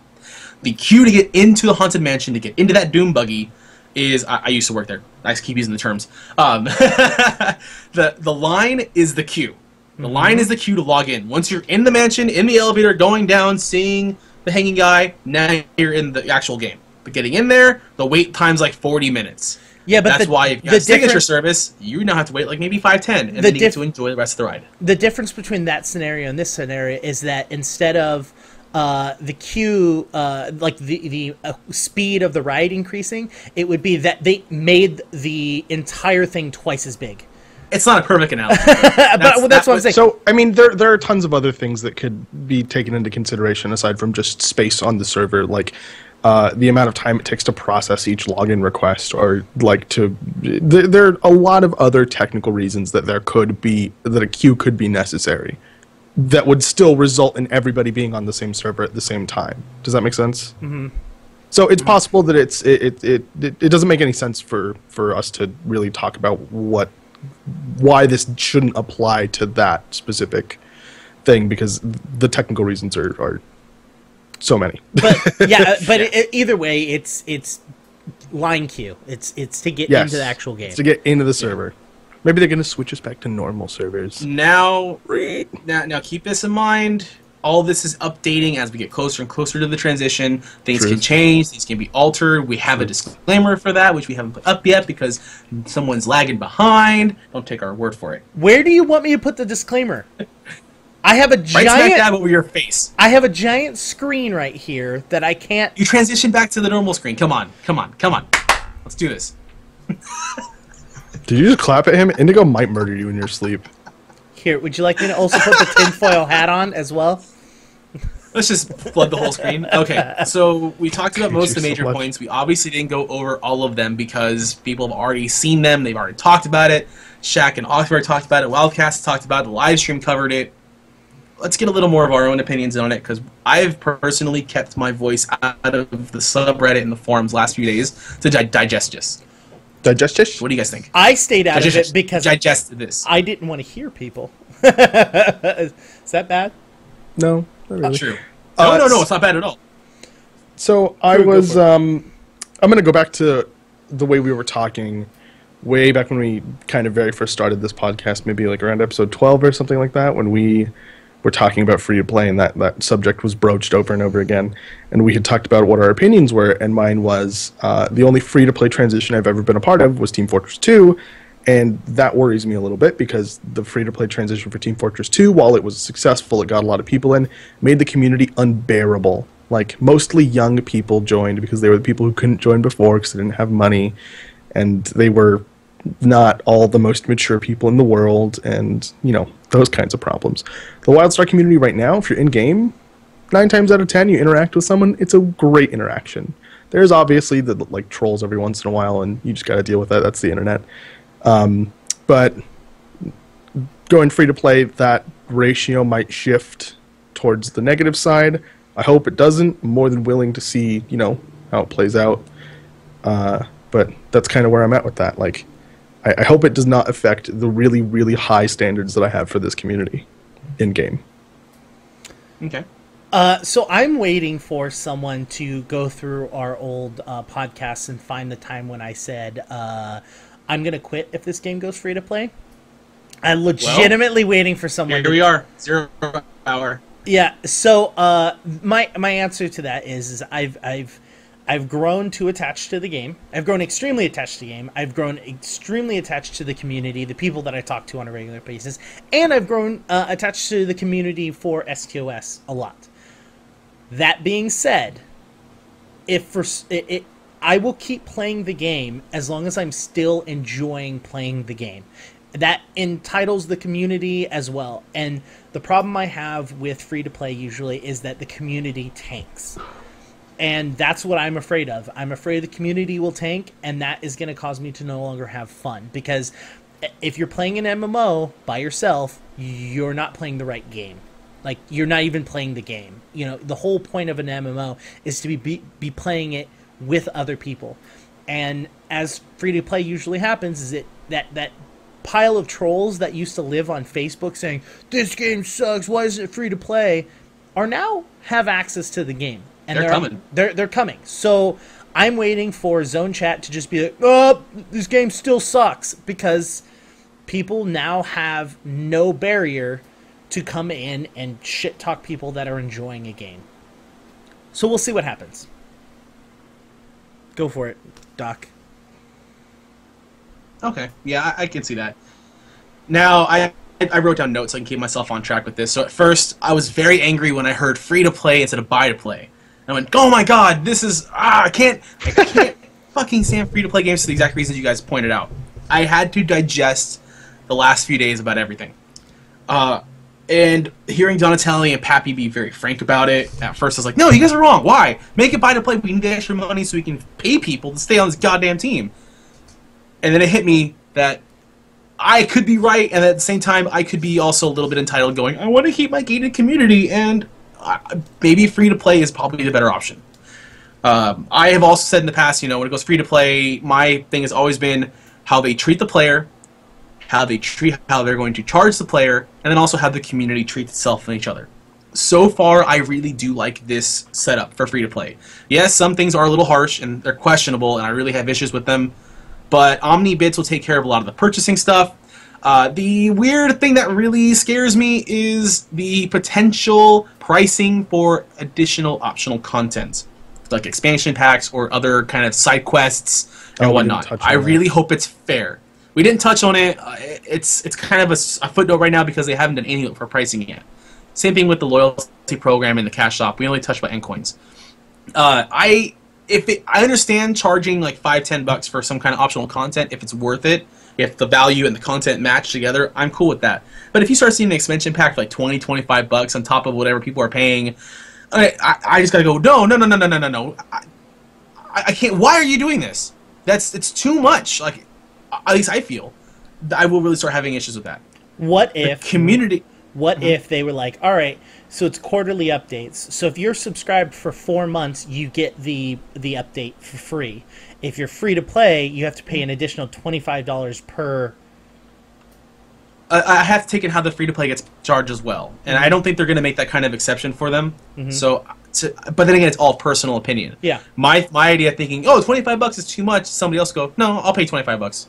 The queue to get into the haunted mansion to get into that doom buggy is I, I used to work there. I keep using the terms. Um, the the line is the queue. The line is the queue to log in. Once you're in the mansion, in the elevator, going down, seeing the hanging guy, now you're in the actual game. But getting in there, the wait time's like 40 minutes. Yeah but That's the, why if you the have signature service, you now have to wait like maybe 5, 10, and The then you get to enjoy the rest of the ride. the difference between that scenario and this scenario is that instead of uh, the queue, uh, like the the uh, speed of the ride increasing, it would be that they made the entire thing twice as big. It's not a perfect analogy. but well, that's what I'm saying. So, I mean, there there are tons of other things that could be taken into consideration aside from just space on the server, like uh, the amount of time it takes to process each login request, or like to. There, there are a lot of other technical reasons that there could be that a queue could be necessary, that would still result in everybody being on the same server at the same time. Does that make sense? Mm-hmm. So it's possible that it's it, it, it, it, it doesn't make any sense for for us to really talk about what why this shouldn't apply to that specific thing because the technical reasons are, are so many. but yeah, uh, but It, either way, it's it's line queue. It's it's to get yes, into the actual game. to get into the server. Maybe they're gonna switch us back to normal servers. now, now, now keep this in mind. All this is updating as we get closer and closer to the transition. Things Truth. can change. Things can be altered. We have a disclaimer for that, which we haven't put up yet because someone's lagging behind. Don't take our word for it. Where do you want me to put the disclaimer? I have a Right smack giant. dab over your face. I have a giant screen right here that I can't. You transition back to the normal screen. Come on, come on, come on. Let's do this. Did you just clap at him? Indigo might murder you in your sleep. Here, would you like me to also put the tinfoil hat on as well? Let's just flood the whole screen. Okay, so we talked about most of the you so major points. We obviously didn't go over all of them because people have already seen them. They've already talked about it. Shaq and Oxford talked about it. Wildcast talked about it. The live stream covered it. Let's get a little more of our own opinions on it because I've personally kept my voice out of the subreddit and the forums last few days to di- digest this. Digestish? What do you guys think? I stayed out of it because digest this. I didn't want to hear people. Is that bad? No, not really. True. Uh, No, no, no. It's not bad at all. So I go was um I'm gonna go back to the way we were talking way back when we kind of very first started this podcast, maybe like around episode twelve or something like that, when we were talking about free to play and that, that subject was broached over and over again. And we had talked about what our opinions were, and mine was uh, the only free to play transition I've ever been a part of was Team Fortress 2. And that worries me a little bit because the free to play transition for Team Fortress 2, while it was successful, it got a lot of people in, made the community unbearable. Like, mostly young people joined because they were the people who couldn't join before because they didn't have money. And they were not all the most mature people in the world, and, you know, those kinds of problems. The WildStar community right now, if you're in game, nine times out of ten you interact with someone, it's a great interaction. There's obviously the like trolls every once in a while, and you just got to deal with that. That's the internet. Um, but going free to play, that ratio might shift towards the negative side. I hope it doesn't. I'm more than willing to see, you know, how it plays out. Uh, but that's kind of where I'm at with that. Like, I, I hope it does not affect the really, really high standards that I have for this community in game. Okay. Uh, so I'm waiting for someone to go through our old uh, podcasts and find the time when I said uh, I'm gonna quit if this game goes free to play. I'm legitimately waiting for someone. Here we are, zero hour. Yeah. So uh, my my answer to that is, is I've I've I've grown too attached to the game. I've grown extremely attached to the game. I've grown extremely attached to the community, the people that I talk to on a regular basis, and I've grown uh, attached to the community for STOS a lot. That being said, if for it, it I will keep playing the game as long as I'm still enjoying playing the game. That entitles the community as well. And the problem I have with free to play usually is that the community tanks. And that's what I'm afraid of. I'm afraid the community will tank, and that is going to cause me to no longer have fun. Because if you're playing an MMO by yourself, you're not playing the right game. Like, you're not even playing the game. You know, the whole point of an MMO is to be, be, be playing it with other people. And as free to play usually happens, is it that that pile of trolls that used to live on Facebook saying this game sucks, why isn't it free to play, are now have access to the game. And they're, they're coming. They're they're coming. So I'm waiting for Zone Chat to just be like, "Oh, this game still sucks," because people now have no barrier to come in and shit talk people that are enjoying a game. So we'll see what happens. Go for it, Doc. Okay, yeah, I, I can see that. Now, I I wrote down notes so I can keep myself on track with this. So at first, I was very angry when I heard free to play instead of buy to play. I went, "Oh my god, this is ah, I can't, I can't fucking stand free to play games for the exact reasons you guys pointed out." I had to digest the last few days about everything. Uh, and hearing Donatelli and Pappy be very frank about it, at first I was like, "No, you guys are wrong. Why? Make it buy to play. We need extra money so we can pay people to stay on this goddamn team." And then it hit me that I could be right, and at the same time, I could be also a little bit entitled, going, I want to keep my gated community, and maybe free to play is probably the better option. Um, I have also said in the past, you know, when it goes free to play, my thing has always been how they treat the player, how they treat how they're going to charge the player, and then also how the community treats itself and each other. So far, I really do like this setup for free to play. Yes, some things are a little harsh and they're questionable, and I really have issues with them but OmniBits will take care of a lot of the purchasing stuff. Uh, the weird thing that really scares me is the potential pricing for additional optional content, like expansion packs or other kind of side quests and oh, whatnot. I really hope it's fair. We didn't touch on it. Uh, it's it's kind of a, a, footnote right now because they haven't done anything for pricing yet. Same thing with the loyalty program and the cash shop. We only touched about NCoins. Uh, I if it, I understand charging like five, ten bucks for some kind of optional content if it's worth it, if the value and the content match together, I'm cool with that. But if you start seeing an expansion pack for like 20, 25 bucks on top of whatever people are paying, I, I, I just gotta go, no, no, no, no, no, no, no, no. I, I can't. Why are you doing this? That's it's too much. Like, at least I feel, I will really start having issues with that. What if the community? What mm-hmm. if they were like, all right, so it's quarterly updates. So if you're subscribed for four months, you get the the update for free. If you're free to play, you have to pay an additional twenty five dollars per. I have taken how the free to play gets charged as well, and mm-hmm. I don't think they're going to make that kind of exception for them. Mm-hmm. So, to, but then again, it's all personal opinion. Yeah. My my idea of thinking, oh, 25 bucks is too much. Somebody else go, no, I'll pay 25 bucks.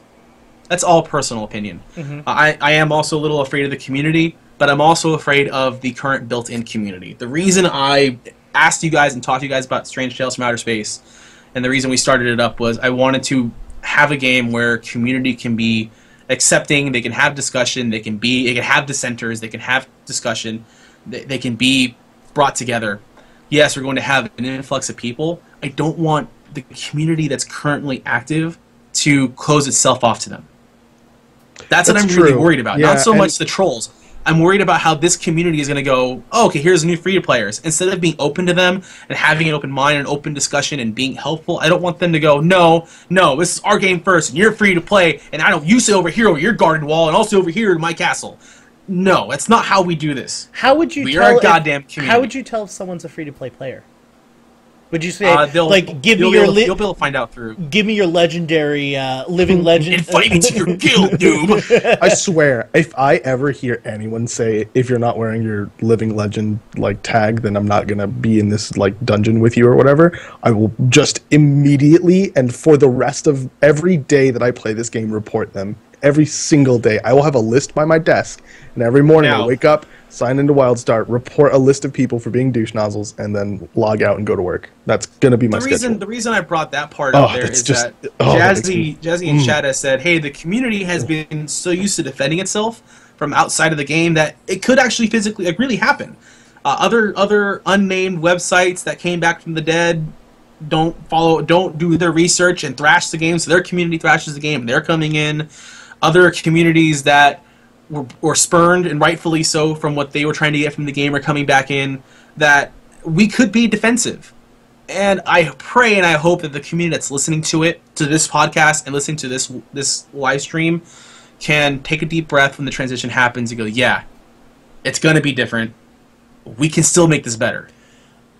That's all personal opinion. Mm-hmm. I I am also a little afraid of the community but I'm also afraid of the current built-in community. The reason I asked you guys and talked to you guys about Strange Tales from Outer Space, and the reason we started it up was I wanted to have a game where community can be accepting, they can have discussion, they can be, they can have dissenters, they can have discussion, they, they can be brought together. Yes, we're going to have an influx of people. I don't want the community that's currently active to close itself off to them. That's, that's what I'm true. really worried about. Yeah, Not so much the trolls. I'm worried about how this community is going to go, oh, okay, here's new free to players. Instead of being open to them and having an open mind and open discussion and being helpful, I don't want them to go, no, no, this is our game first and you're free to play and I don't, you sit over here over your garden wall and also over here in my castle. No, that's not how we do this. How would you we tell are a goddamn if, community. How would you tell if someone's a free to play player? Would you say Uh, they'll, like give me your Able, you'll be able to find out through. give me your legendary, give me your legendary, uh, living legendary, uh, living legend. Invite me to your guild, noob. I swear, if I ever hear anyone say if you're not wearing your living legend like tag, then I'm not gonna be in this like dungeon with you or whatever. I will just immediately and for the rest of every day that I play this game, report them. Every single day, I will have a list by my desk, and every morning I wake up, sign into WildStar, report a list of people for being douche nozzles, and then log out and go to work. That's gonna be my the reason schedule. the reason I brought that part Oh, up there that's just- that oh, that Jazzy me- Jazzy and Chad has said, "Hey, the community has been so used to defending itself from outside of the game that it could actually physically like really happen." Uh, other other unnamed websites that came back from the dead don't follow don't do their research and thrash the game, so their community thrashes the game. and They're coming in. Other communities that were, were spurned and rightfully so from what they were trying to get from the game are coming back in. That we could be defensive and I pray and I hope that the community that's listening to it, to this podcast, and listening to this this live stream, can take a deep breath when the transition happens and go, "Yeah, it's going to be different. We can still make this better."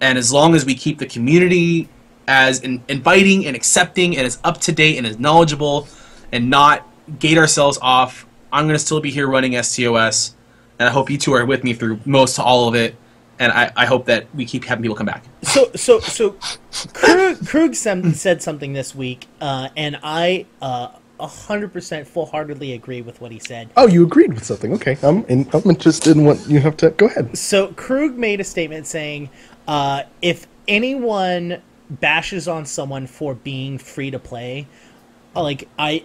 And as long as we keep the community as in, inviting and accepting and as up to date and as knowledgeable, and not gate ourselves off, I'm going to still be here running STOS. And I hope you two are with me through most all of it. And I, I hope that we keep having people come back. So so so, Croog, Croog said something this week, uh, and I uh, hundred percent full heartedly agree with what he said. oh, you agreed with something? Okay, I'm in, I'm interested in what you have to go ahead. So Croog made a statement saying, uh, if anyone bashes on someone for being free to play, like I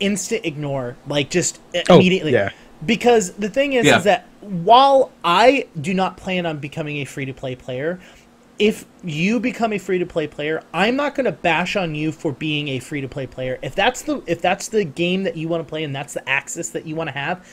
instant ignore, like just Oh, immediately. yeah. Because the thing is, Yeah. is that while I do not plan on becoming a free to play player, if you become a free to play player, I'm not going to bash on you for being a free to play player. If that's the if that's the game that you want to play and that's the access that you want to have,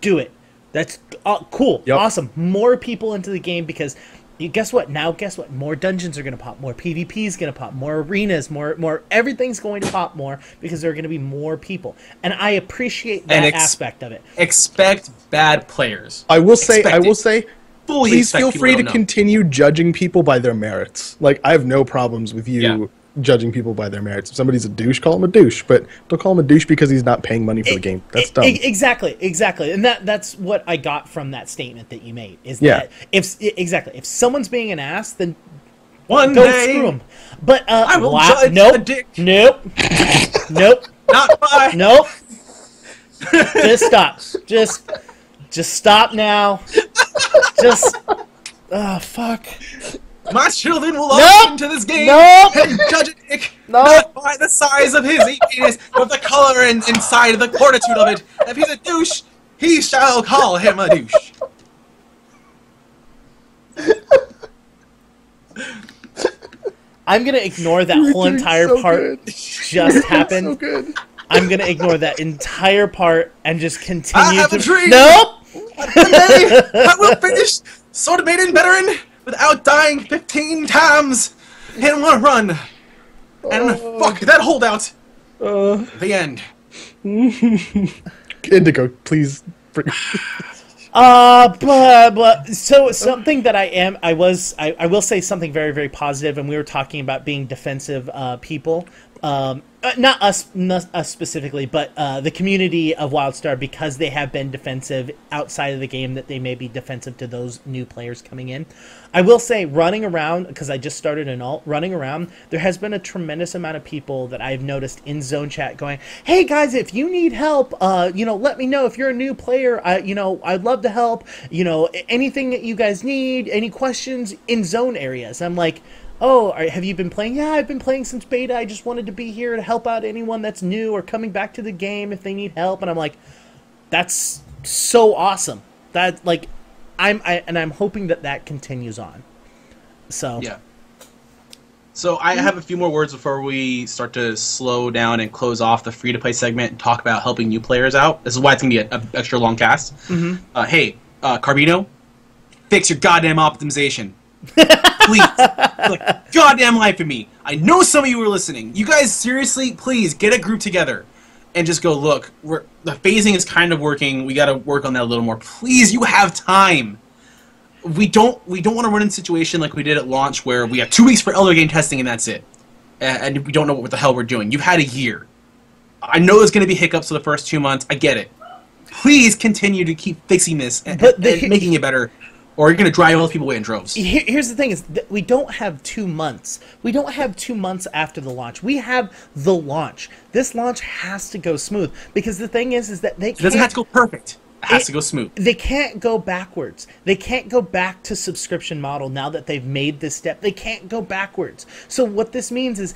do it. That's uh, cool, Yep. awesome. More people into the game because you guess what? Now guess what? More dungeons are going to pop. More PvP is going to pop. More arenas. More more everything's going to pop more because there are going to be more people. And I appreciate that And ex- aspect of it. expect bad players. I will say, Expect I will it. say, Fully please feel free to know. continue judging people by their merits. Like I have no problems with you Yeah. Judging people by their merits. If somebody's a douche, call him a douche, but don't call him a douche because he's not paying money for the game. That's dumb. exactly, exactly, and that that's what I got from that statement that you made. Is Yeah. that if exactly if someone's being an ass, then One go day, screw them. But uh, I will wow, judge nope, a dick. nope, nope, not by nope. just stop. Just just stop now. Just oh fuck. My children will Nope. all into this game Nope. and judge a dick Nope. not by the size of his penis, but the color and inside the fortitude of it. If he's a douche, he shall call him a douche. I'm gonna ignore that You're whole entire so part good. just happened. so good. I'm gonna ignore that entire part and just continue I have to. a dream. Nope. One day, I will finish Sword Maiden veteran without dying 15 times in one run. And fuck that holdout. Uh, The end. Indigo, please. bring- Uh, but, but so something that I am, I was, I, I will say something very, very positive, and we were talking about being defensive uh, people. Um, uh, not us, not us specifically, but uh, the community of WildStar because they have been defensive outside of the game. That they may be defensive to those new players coming in. I will say, running around because I just started an alt. Running around, there has been a tremendous amount of people that I've noticed in zone chat going, "Hey guys, if you need help, uh, you know, let me know. If you're a new player, I, you know, I'd love to help. You know, anything that you guys need, any questions in zone areas." I'm like. Oh, are, have you been playing? Yeah, I've been playing since beta. I just wanted to be here to help out anyone that's new or coming back to the game if they need help. And I'm like, that's so awesome. That like, I'm I, and I'm hoping that that continues on. So Yeah. So I have a few more words before we start to slow down and close off the free to play segment and talk about helping new players out. This is why it's gonna be an extra long cast. Mhm. Uh, hey, uh, Carbine, fix your goddamn optimization, please. like, goddamn life in me. I know some of you are listening. You guys seriously, please get a group together and just go look. We're, the phasing is kind of working. We got to work on that a little more. Please, you have time. we don't we don't want to run in a situation like we did at launch where we have two weeks for Elder Game testing and that's it, and, and we don't know what the hell we're doing. You've had a year. I know there's going to be hiccups for the first two months. I get it. Please continue to keep fixing this and, the- and making it better, or you're going to drive all those people away in droves. Here's the thing: is that we don't have two months. We don't have two months after the launch. We have the launch. This launch has to go smooth because the thing is, is that they It doesn't have to go perfect. It has It- to go smooth. they can't go backwards. They can't go back to subscription model now that they've made this step. They can't go backwards. So what this means is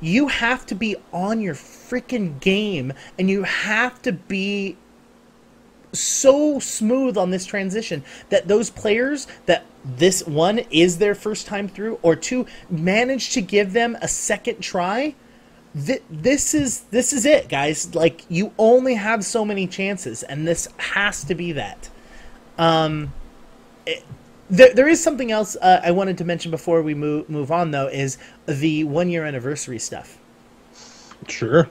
you have to be on your freaking game and you have to be so smooth on this transition that those players that this one is their first time through or two manage to give them a second try Th- this is this is it guys. Like you only have so many chances and this has to be that. Um it- there, there is something else uh, I wanted to mention before we move move on though is the one year anniversary stuff. Sure.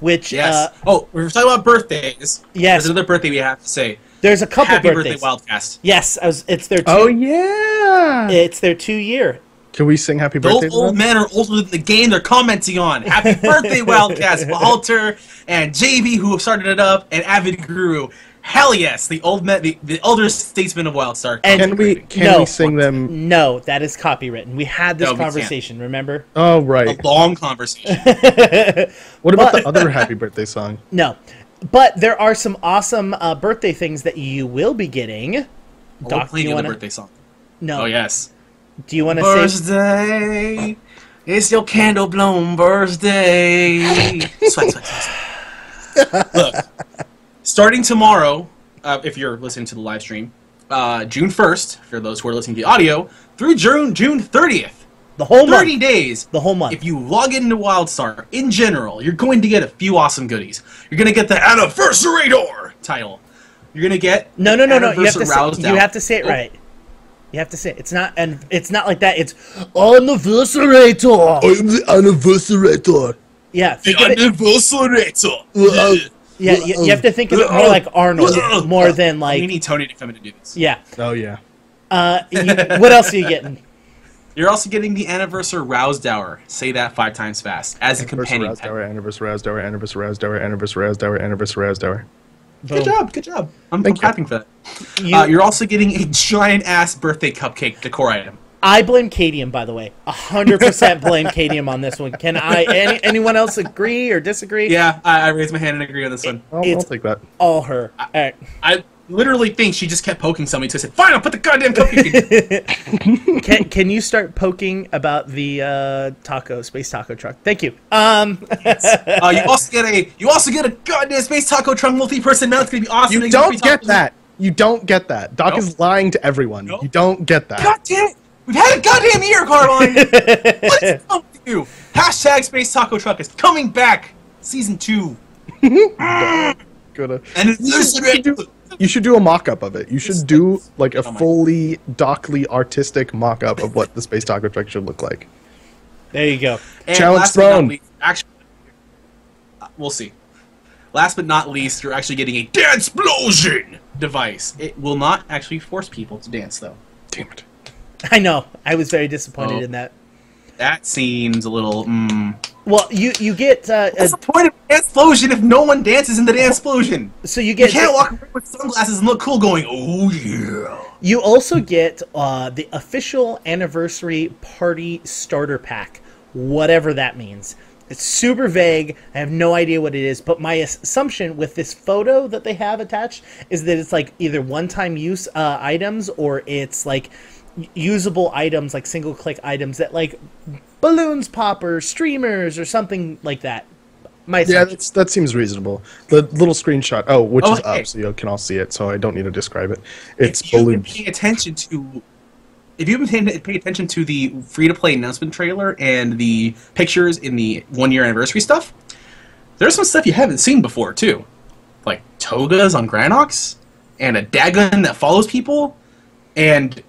Which Yes. uh, oh, we're talking about birthdays. Yes. There's another birthday we have to say. there's a couple Happy birthdays birthday, Wildcast. yes I was, it's their two, Oh yeah. it's their two year Can we sing happy birthday? to old them? men are older than the game they're commenting on. Happy birthday, Wildcast, Walter and JB who started it up, and Avid Guru. Hell yes, the old men, the, the elder statesman of Wildstar. And- Can we can No. we sing them? No, that is copywritten. We had this No, conversation, remember? Oh right. a long conversation. What about But- the other happy birthday song? No. But there are some awesome uh, birthday things that you will be getting. We're Doc, do playing wanna, birthday song. No. Oh yes. Do you want to say? Birthday, it's your candle blown birthday. sweat, sweat, sweat, sweat. Look, starting tomorrow, uh, if you're listening to the live stream, uh, June 1st, for those who are listening to the audio, through June June 30th, The whole 30 month. days. The whole month. If you log into WildStar, in general, you're going to get a few awesome goodies. You're going to get the Anniversary Door title. You're going to get no, no, no, no. You have to say, you have to say it Oh, right. You have to say it. it's not and it's not like that. It's anniversary tour. I'm the anniversary. Yeah, The think of it. Anniversary Door. Yeah, you, you have to think of it more like Arnold, more than like. we need Tony to come in and do this. yeah. Oh yeah. Uh, you, what else are you getting? You're also getting the Anniversary Rowsdower. Say that five times fast as a companion. roused pet. hour, anniversary Rowsdower, anniversary Rowsdower, anniversary Rowsdower, anniversary Rowsdower. Boom. Good job, good job. I'm, I'm you. clapping for that. You- uh, you're also getting a giant ass birthday cupcake decor item. I blame Cadium, by the way. A hundred percent blame Cadium on this one. Can I? Any, anyone else agree or disagree? Yeah, I, I raised my hand and agree on this one. I'll, I'll take that. all her. All right. I literally think she just kept poking somebody, so I said, "Fine, I'll put the goddamn cupcake." in." Can Can you start poking about the uh, taco space taco truck? Thank you. Um, uh, you also get a you also get a goddamn space taco truck multi-person mount. It's gonna be awesome. You It's gonna be don't get that. You don't get that. Doc Nope. is lying to everyone. Nope. You don't get that. God damn it! We've had a goddamn year, Carbine. what is wrong with you? Hashtag space taco truck is coming back. Season two. Gonna- And You should, do, you should do a mock-up of it. You should do like a Oh fully Dockley artistic mock-up of what the space taco truck should look like. there you go. And Challenge last but not thrown. least- actually, uh, we'll see. Last but not least, you're actually getting a dance explosion device. It will not actually force people to dance, though. Damn it. I know. I was very disappointed Oh. in that. That seems a little. Mm. Well, you you get uh, What's a, the point of dance explosion if no one dances in the dance explosion? so you get. You can't walk around with sunglasses and look cool, going, "Oh yeah." You also get uh, the official anniversary party starter pack, whatever that means. It's super vague. I have no idea what it is, but my assumption with this photo that they have attached is that it's like either one-time use uh, items or it's like usable items, like single-click items that like balloons pop or streamers or something like that. My Yeah, that's, that seems reasonable. The little screenshot, oh, which is Okay. up, so you can all see it, so I don't need to describe it. It's if you've been paying attention to if you've been paying, paying attention to the free to play announcement trailer and the pictures in the one year anniversary stuff, there's some stuff you haven't seen before too, like togas on Granox and a dagon that follows people, and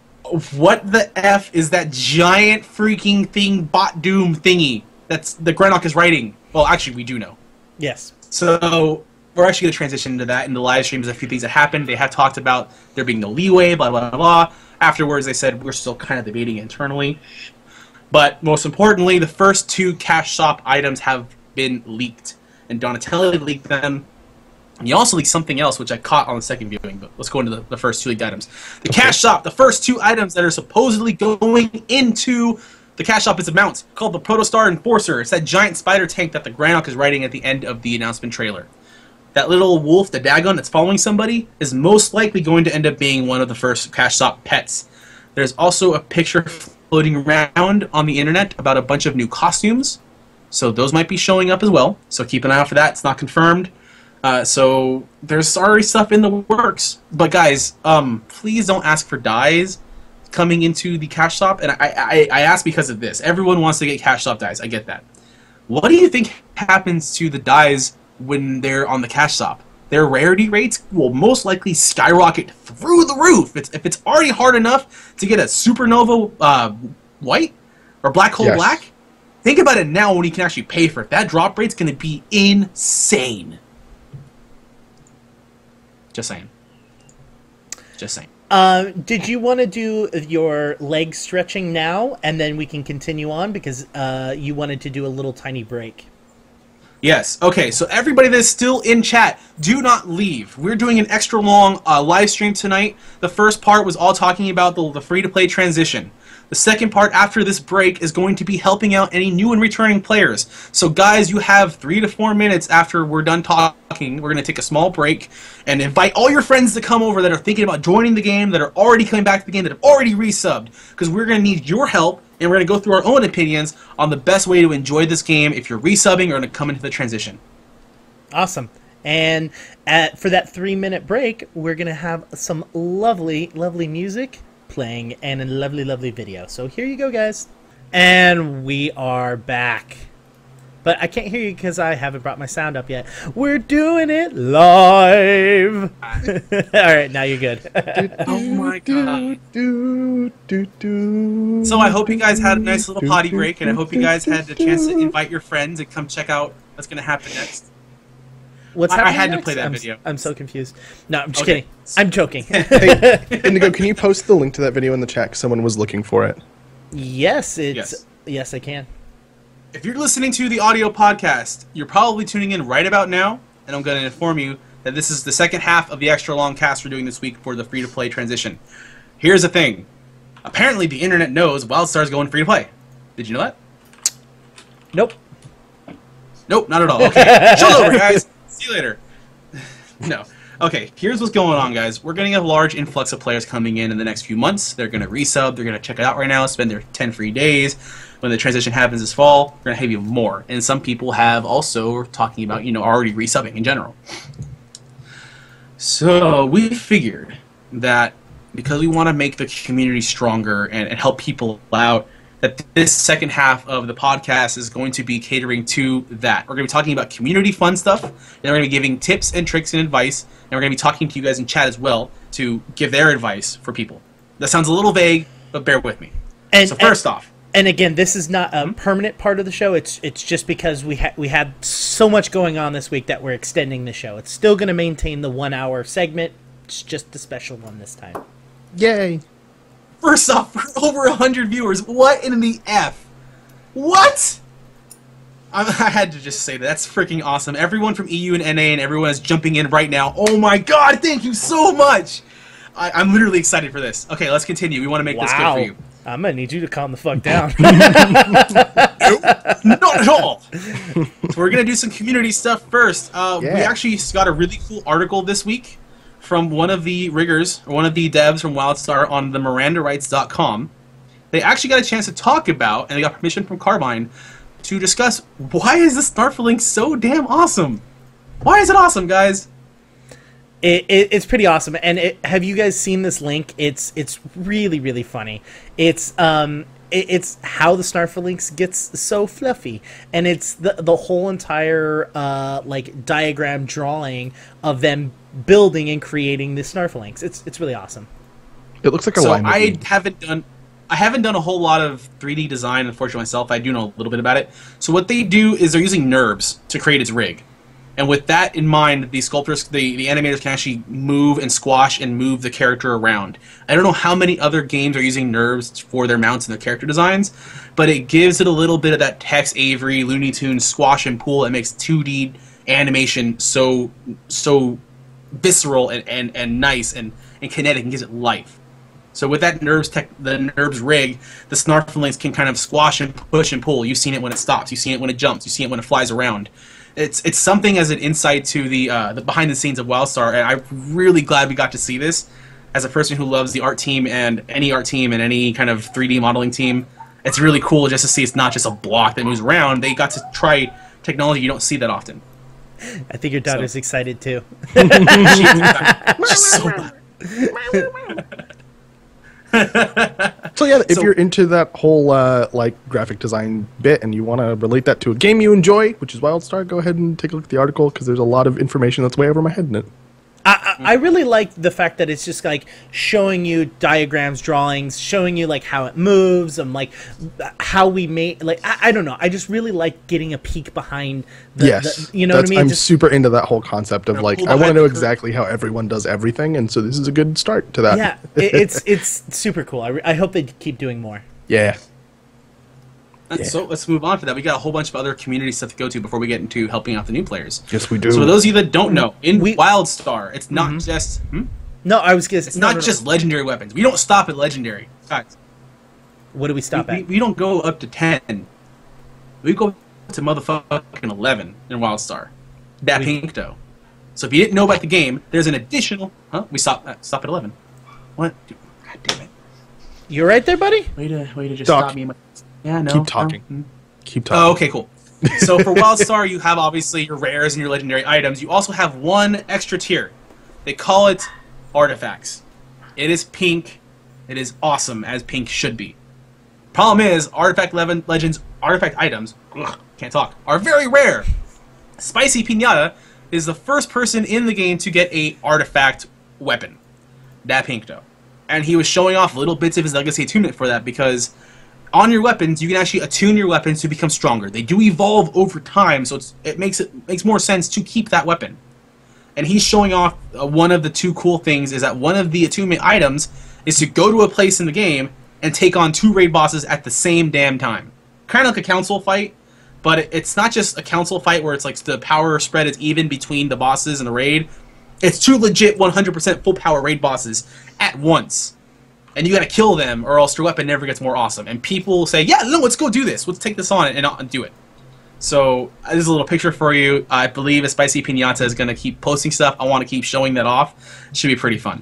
what the f is that giant freaking thing bot doom thingy that's the Granok is writing? Well, actually, we do know. yes. So we're actually going to transition into that in the live stream. streams. A few things that happened. They have talked about there being no leeway, blah blah blah. Afterwards, they said we're still kind of debating internally. But most importantly, the first two cash shop items have been leaked, and Donatelli leaked them. He also leaked something else, which I caught on the second viewing. But let's go into the, the first two leaked items. The cash shop. The first two items that are supposedly going into the cash shop is a mount called the Protostar Enforcer. It's that giant spider tank that the Granok is riding at the end of the announcement trailer. That little wolf, the Dagon that's following somebody, is most likely going to end up being one of the first cash shop pets. There's also a picture floating around on the internet about a bunch of new costumes. So those might be showing up as well. So keep an eye out for that. It's not confirmed. Uh, so there's sorry stuff in the works. But guys, um, please don't ask for dyes coming into the cash shop. And I, I, I ask because of this. Everyone wants to get cash shop dyes. I get that. What do you think happens to the dyes when they're on the cash shop? Their rarity rates will most likely skyrocket through the roof. It's, if it's already hard enough to get a supernova uh, white or black hole Yes. black, think about it now when you can actually pay for it. That drop rate's going to be insane. Just saying. Just saying. Uh, did you want to do your leg stretching now, and then we can continue on because uh, you wanted to do a little tiny break. Yes. Okay. So everybody that's still in chat, do not leave. We're doing an extra long uh, live stream tonight. The first part was all talking about the, the free to play transition. The second part after this break is going to be helping out any new and returning players. So guys, you have three to four minutes after we're done talking. We're going to take a small break and invite all your friends to come over that are thinking about joining the game, that are already coming back to the game, that have already resubbed. Because we're going to need your help and we're going to go through our own opinions on the best way to enjoy this game if you're resubbing or going to come into the transition. Awesome. And at, for that three minute break, we're going to have some lovely, lovely music playing and a lovely, lovely video. So here you go, guys. And we are back. But I can't hear you because I haven't brought my sound up yet. We're doing it live. All right, now you're good. Oh my god. So I hope you guys had a nice little potty break, and I hope you guys had the chance to invite your friends and come check out what's going to happen next. What's I- I happening had to play that I'm, video. I'm so confused. No, I'm just Okay. kidding. I'm joking. Hey, Indigo, can you post the link to that video in the chat? 'cause Someone was looking for it. yes, it's Yes. yes, I can. If you're listening to the audio podcast, you're probably tuning in right about now, and I'm going to inform you that this is the second half of the extra long cast we're doing this week for the free to play transition. Here's the thing apparently, the internet knows WildStar's going free to play. Did you know that? Nope. Nope, not at all. Okay, show's over, guys. See you later. no. Okay, here's what's going on, guys. We're getting a large influx of players coming in in the next few months. They're going to resub. They're going to check it out right now, spend their 10 free days. When the transition happens this fall, we're going to have even more. And some people have also talking about, you know, already resubbing in general. So we figured that because we want to make the community stronger and, and help people out, that this second half of the podcast is going to be catering to that. We're going to be talking about community fun stuff, and we're going to be giving tips and tricks and advice, and we're going to be talking to you guys in chat as well to give their advice for people. That sounds a little vague, but bear with me. And So first off, and again, this is not a hmm? permanent part of the show. It's it's just because we ha- we had so much going on this week that we're extending the show. It's still going to maintain the one hour segment. It's just a special one this time. Yay! First off, for over 100 viewers, what in the F? What? I, I had to just say that. That's freaking awesome. Everyone from EU and NA and everyone is jumping in right now. Oh my god, thank you so much! I, I'm literally excited for this. Okay, let's continue. We want to make this good for you. I'm gonna need you to calm the fuck down. Not at all. so we're gonna do some community stuff first. Uh, We actually got a really cool article this week from one of the riggers or one of the devs from WildStar on the MirandaRights.com. They actually got a chance to talk about, and they got permission from Carbine to discuss why is this Snarfelynx so damn awesome. Why is it awesome, guys? it, it, it's pretty awesome. And it, have you guys seen this link? It's it's really really funny. It's um it's how the Snarfelynx gets so fluffy, and it's the the whole entire uh like diagram drawing of them building and creating the Snarfelynx. It's it's really awesome. It looks like a so line I movie. haven't done I haven't done a whole lot of 3D design, unfortunately myself. I do know a little bit about it. So what they do is they're using NURBS to create its rig. And with that in mind, the sculptors, the, the animators can actually move and squash and move the character around. I don't know how many other games are using NURBS for their mounts and their character designs, but it gives it a little bit of that Tex Avery, Looney Tunes squash and pull. It makes 2D animation so so visceral and, and, and nice and, and kinetic and gives it life. So with that NURBS tech, the NURBS rig, the Snarfelynx can kind of squash and push and pull. You've seen it when it stops. You've seen it when it jumps. You've seen it when it flies around. It's it's something as an insight to the uh, the behind the scenes of WildStar, and I'm really glad we got to see this. As a person who loves the art team and any art team and any kind of 3D modeling team, it's really cool just to see it's not just a block that moves around. They got to try technology you don't see that often. I think your daughter's so. excited too. She's so so yeah, if so, you're into that whole uh, like graphic design bit and you want to relate that to a game you enjoy, which is WildStar, go ahead and take a look at the article because there's a lot of information that's way over my head in it. I, I really like the fact that it's just like showing you diagrams, drawings, showing you like how it moves and like how we made like I, I don't know. I just really like getting a peek behind. The, yes, the, you know what I mean. I'm just, super into that whole concept of like I want to know exactly how everyone does everything, and so this is a good start to that. Yeah, it, it's it's super cool. I, I hope they keep doing more. Yeah. Yeah. So let's move on to that. We got a whole bunch of other community stuff to go to before we get into helping out the new players. Yes, we do. So for those of you that don't know, in we, WildStar, it's not mm-hmm. just. Hmm? No, I was guessing. It's no, not no, no. just legendary weapons. We don't stop at legendary. Guys. What do we stop we, at? We, we, don't go up to ten. We go to motherfucking eleven in WildStar. That we, pink though. So if you didn't know about the game, there's an additional. Huh? We stop. Uh, stop at eleven. What? God damn it. You're right there, buddy? Way to way to just Doc. stop me. Yeah, no. Keep oh, talking. No. Keep oh, talking. Oh, okay, cool. so for WildStar, you have obviously your rares and your legendary items. You also have one extra tier. They call it artifacts. It is pink. It is awesome, as pink should be. Problem is, artifact legends, artifact items, ugh, can't talk, are very rare. Spicy Pinata is the first person in the game to get a artifact weapon. That pink though. And he was showing off little bits of his legacy attunement for that because on your weapons, you can actually attune your weapons to become stronger. They do evolve over time, so it makes it makes more sense to keep that weapon. And he's showing off uh, one of the two cool things is that one of the attunement items is to go to a place in the game and take on two raid bosses at the same damn time. Kind of like a council fight, but it's not just a council fight where it's like the power spread is even between the bosses and the raid. It's two legit 100% full power raid bosses at once and you gotta kill them, or else your weapon never gets more awesome. And people say, "Yeah, no, let's go do this. Let's take this on and, and do it." So uh, this is a little picture for you. I believe a Spicy Pinata is gonna keep posting stuff. I want to keep showing that off. It should be pretty fun.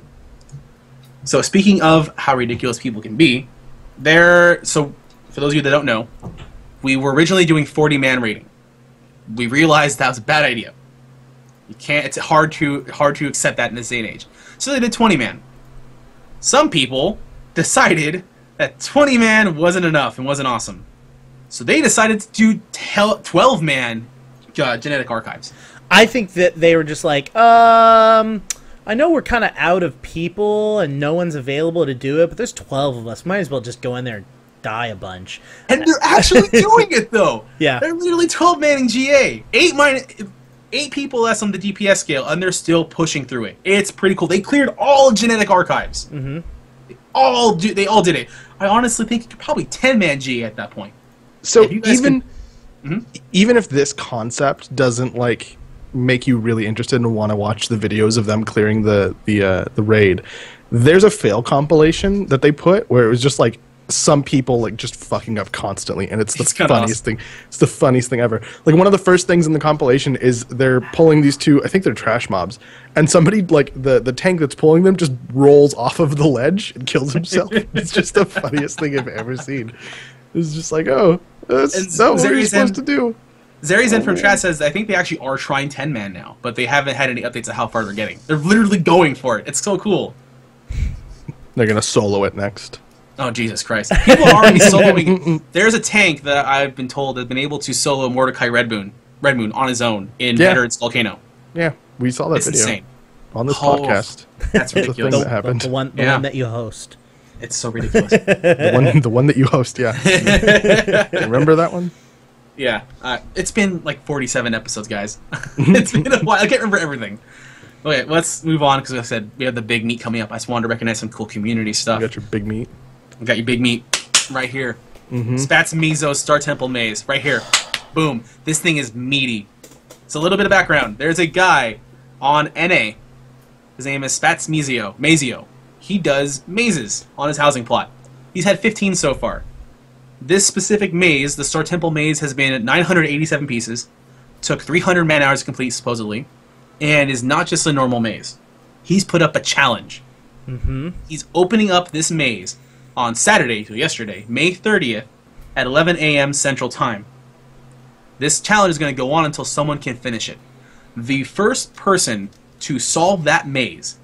So speaking of how ridiculous people can be, there. So for those of you that don't know, we were originally doing 40 man rating. We realized that was a bad idea. You can't. It's hard to hard to accept that in this day and age. So they did 20 man some people decided that 20 man wasn't enough and wasn't awesome. So they decided to do 12 man uh, genetic archives. I think that they were just like, um, I know we're kind of out of people and no one's available to do it, but there's 12 of us. Might as well just go in there and die a bunch. And they're actually doing it though. Yeah. They're literally 12 manning GA. 8 minus eight people less on the DPS scale, and they're still pushing through it. It's pretty cool. They cleared all genetic archives. Mm-hmm. They all do. They all did it. I honestly think you could probably ten man G at that point. So even can... mm-hmm. even if this concept doesn't like make you really interested and want to watch the videos of them clearing the the uh, the raid, there's a fail compilation that they put where it was just like some people like just fucking up constantly and it's the it's funniest awesome. thing it's the funniest thing ever like one of the first things in the compilation is they're pulling these two i think they're trash mobs and somebody like the the tank that's pulling them just rolls off of the ledge and kills himself it's just the funniest thing i've ever seen it's just like oh that's and not what you're supposed to do Zeri oh, from chat says I think they actually are trying 10 man now, but they haven't had any updates of how far they're getting. They're literally going for it. It's so cool. They're gonna solo it next. Oh Jesus Christ! People are already soloing. There's a tank that I've been told has been able to solo Mordechai Redmoon, Redmoon on his own in yeah. Veteran Skullcano. Yeah, we saw that it's video insane. on this oh, podcast. That's ridiculous. the, that happened. The, the one, the yeah. one that you host. It's so ridiculous. the one, the one that you host. Yeah. Remember that one? Yeah, uh, it's been like 47 episodes, guys. it's been a while. I can't remember everything. Okay, let's move on because I said we have the big meet coming up. I just wanted to recognize some cool community stuff. You got your big meat. We got your big meat right here. Mm-hmm. Spatz Mizo Star Temple Maze right here. Boom. This thing is meaty. It's a little bit of background. There's a guy on NA. His name is Spatz Mizio. Mazeo. He does mazes on his housing plot. He's had 15 so far. This specific maze, the Star Temple maze, has been 987 pieces. Took 300 man hours to complete, supposedly, and is not just a normal maze. He's put up a challenge. Mm-hmm. He's opening up this maze on Saturday, so yesterday, May 30th, at 11 a.m. Central Time. This challenge is going to go on until someone can finish it. The first person to solve that maze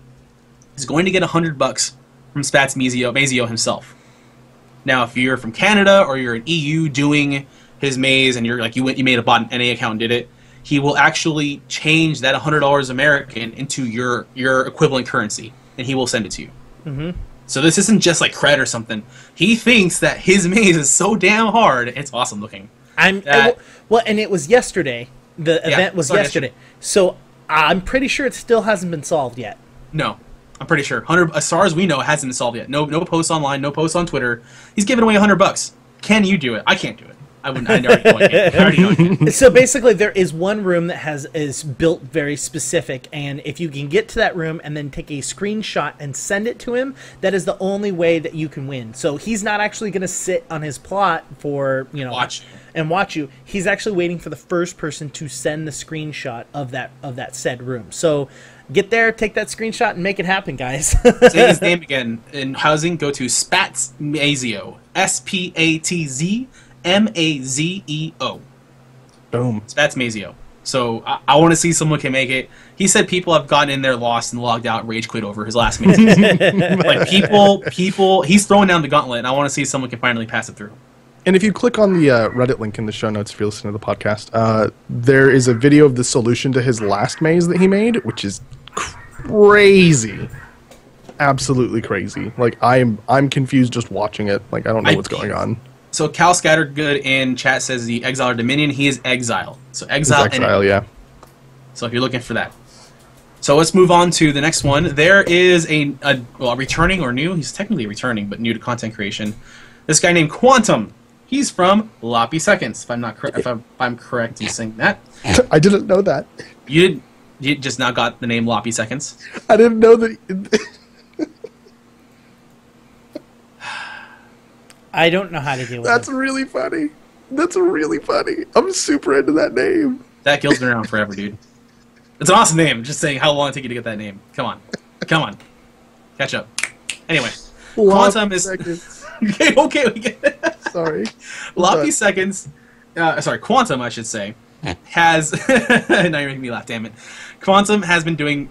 is going to get 100 bucks from Spatz Mazeo, Mazeo himself. Now, if you're from Canada or you're an EU doing his maze and you're like you went you made a bot an NA account and did it, he will actually change that $100 American into your your equivalent currency and he will send it to you. Mhm. So this isn't just like cred or something. He thinks that his maze is so damn hard. It's awesome looking. I'm That- well, and it was yesterday. The Yeah, event was yesterday, so I'm pretty sure it still hasn't been solved yet. No, I'm pretty sure. Hundred, as far as we know, it hasn't been solved yet. No, no posts online, no posts on Twitter. He's giving away hundred bucks. Can you do it? I can't do it. I wouldn't. I already know I can't. Already know so basically, there is one room that has is built very specific, and if you can get to that room and then take a screenshot and send it to him, that is the only way that you can win. So he's not actually going to sit on his plot for you know Watch. and watch you. He's actually waiting for the first person to send the screenshot of that of that said room. So get there, take that screenshot, and make it happen, guys. Say his name again. In housing, go to Spatz Mazeo. S P A T Z M A Z E O. Boom. That's Mazeo. So I, I want to see someone can make it. He said people have gotten in there, lost, and logged out, rage quit over his last maze. like people, people. He's throwing down the gauntlet, and I want to see if someone can finally pass it through. And if you click on the uh, Reddit link in the show notes if you're listening to the podcast, uh, there is a video of the solution to his last maze that he made, which is crazy. Absolutely crazy. Like I'm I'm confused just watching it. Like I don't know I- what's going on. So Cal Scattergood in chat says the Exile or Dominion. He is Exile. So It's Exile. and- exile, yeah. So if you're looking for that. So let's move on to the next one. There is a, a well, returning or new. He's technically returning, but new to content creation. This guy named Quantum. He's from Loppy Seconds. If I'm not correct, if I'm, if I'm correct in saying that, I didn't know that. you did. You just now got the name Loppy Seconds. I didn't know that. I don't know how to deal with that. That's it. really funny. That's really funny. I'm super into that name. That guild's been around forever, dude. It's an awesome name. Just saying, how long it take you to get that name? Come on, come on, catch up. Anyway, Quantum is Seconds. okay. Okay, we get it. Sorry. Loppy But- Seconds, uh, sorry, Quantum, I should say, has. now you're making me laugh, damn it. Quantum has been doing,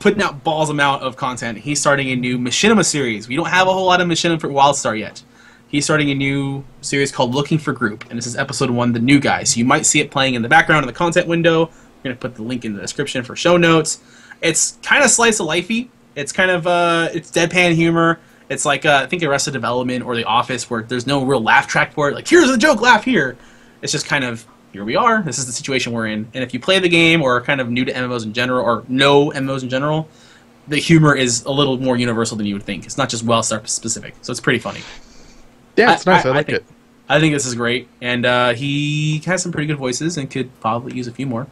putting out balls amount of content. He's starting a new Machinima series. We don't have a whole lot of Machinima for WildStar yet. He's starting a new series called Looking for Group, and this is episode one, The New Guy. So you might see it playing in the background in the content window. We're going to put the link in the description for show notes. It's kind of slice of lifey. It's kind of, uh, it's deadpan humor. It's like, uh, I think Arrested Development or The Office, where there's no real laugh track for it. Like, here's the joke, laugh here. It's just kind of, here we are. This is the situation we're in. And if you play the game or are kind of new to MMOs in general, or no MMOs in general, the humor is a little more universal than you would think. It's not just WildStar specific. So it's pretty funny. Yeah, it's nice. I, like think, it. I think this is great, and uh, he has some pretty good voices and could probably use a few more.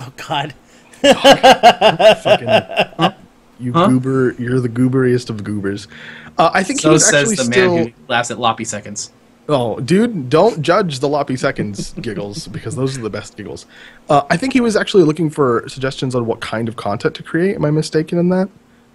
Oh God. Fucking, you Huh? goober, you're the gooberiest of goobers. Uh, I think he So was says actually the still. man who laughs at loppy seconds. Oh, dude, don't judge the loppy seconds giggles because those are the best giggles. Uh, I think he was actually looking for suggestions on what kind of content to create. Am I mistaken in that?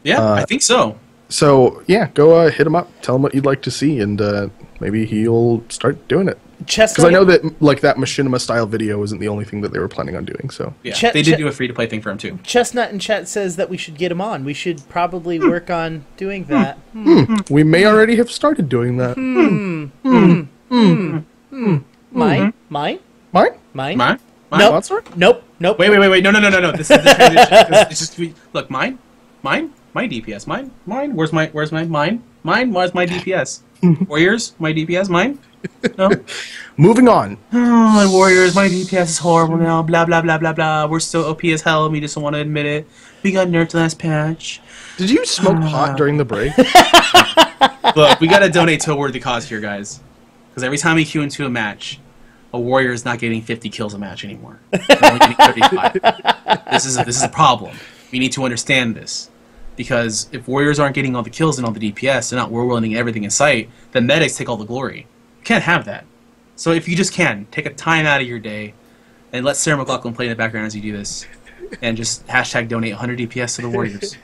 Yeah, Uh, I think so. So yeah, go uh, hit him up. Tell him what you'd like to see, and uh, maybe he'll start doing it. Because I know that like that machinima style video isn't the only thing that they were planning on doing. So Yeah, Chet- they did Chet- do a free to play thing for him too. Chestnut in chat says that we should get him on. We should probably Hmm. work on doing that. Hmm. Hmm. we may already have started doing that. Hmm. Mine? Mine? Mine? Mine? Mine? Mine? Nope. Sponsor? Nope. Nope. Wait, wait, wait, wait! No, no, no, no, no! This is the transition. 'cause it's just we, look, mine, mine, my DPS, mine, mine. Where's my, where's my, mine, mine? Where's my DPS? Warriors, my DPS, mine. No. Moving on. Oh, my Warriors, my DPS is horrible now. Blah blah blah blah blah. We're still OP as hell. We just don't want to admit it. We got nerfed last patch. Did you smoke ah. pot during the break? Look, we gotta donate to a worthy cause here, guys. Because every time we queue into a match, a warrior is not getting 50 kills a match anymore. Only getting 35. this is a, this is a problem. We need to understand this. Because if warriors aren't getting all the kills and all the DPS, they're not whirlwinding everything in sight, then medics take all the glory. You can't have that. So if you just can, take a time out of your day and let Sarah McLachlan play in the background as you do this. And just hashtag donate 100 DPS to the warriors.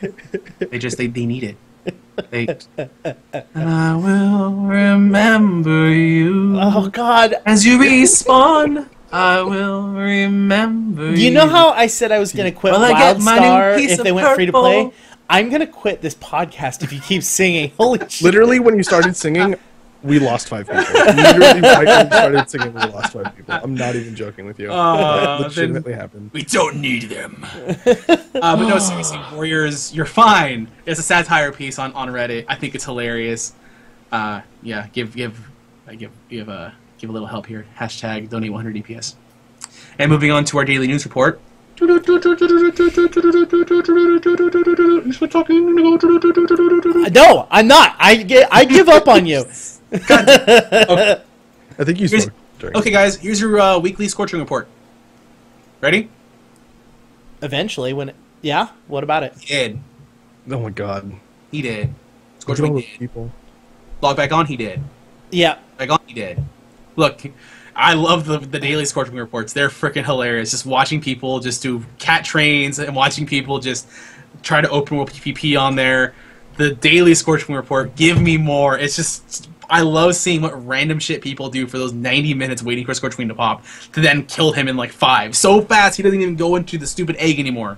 they just, they, they need it. They, and I will remember you. Oh God! As you respawn, I will remember You You know how I said I was gonna quit Well, I get my new WildStar if they went free to play? Purple. I'm gonna quit this podcast if you keep singing. Holy shit! Literally, when you started singing, we lost five people. Literally, right when you started singing, we lost five people. I'm not even joking with you. Aw, that legitimately happened. We don't need them. uh, but no, seriously, Warriors, you're fine. It's a satire piece on, on Reddit. I think it's hilarious. Uh, yeah, give give uh, give give uh, give a little help here. Hashtag donate 100 DPS. And moving on to our daily news report. No, I'm not. I get. I give up on you. I think you Here's- Okay, guys, here's your uh, weekly Scorchwing report. Ready? Eventually, when yeah, what about it? He did. Oh my god. He did. Scorching did. people. Log back on. He did. Yeah, Like on he did. Look, I love the the daily Scorchwing reports. They're freaking hilarious. Just watching people just do cat trains and watching people just try to open world PvP on there. The daily Scorchwing report. Give me more. It's just I love seeing what random shit people do for those 90 minutes waiting for Scorchwing to pop to then kill him in like five. So fast he doesn't even go into the stupid egg anymore.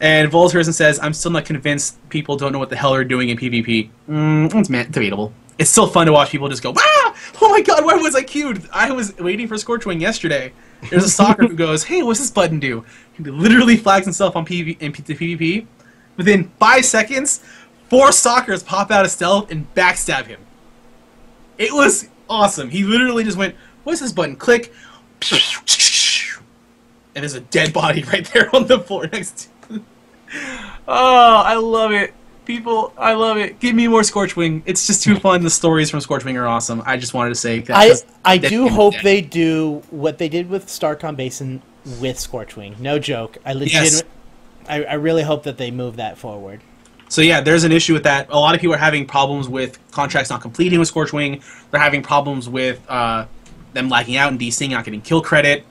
And Voltersen says, I'm still not convinced people don't know what the hell they're doing in PvP. Mm, it's debatable. It's still fun to watch people just go, ah! Oh my god, why was I queued? I was waiting for Scorchwing yesterday. There's a stalker who goes, hey, what's this button do? He literally flags himself on PV- in P- PvP. Within five seconds, four stalkers pop out of stealth and backstab him. It was awesome. He literally just went, what's this button? Click. And there's a dead body right there on the floor next to him. Oh, I love it. People, I love it. Give me more Scorchwing. It's just too fun. The stories from Scorchwing are awesome. I just wanted to say that. I I do hope dead. they do what they did with Star-Comm Basin with Scorchwing. No joke. I legit. Yes. I, I really hope that they move that forward. So yeah, there's an issue with that. A lot of people are having problems with contracts not completing with Scorchwing. They're having problems with uh, them lagging out and DCing, not getting kill credit.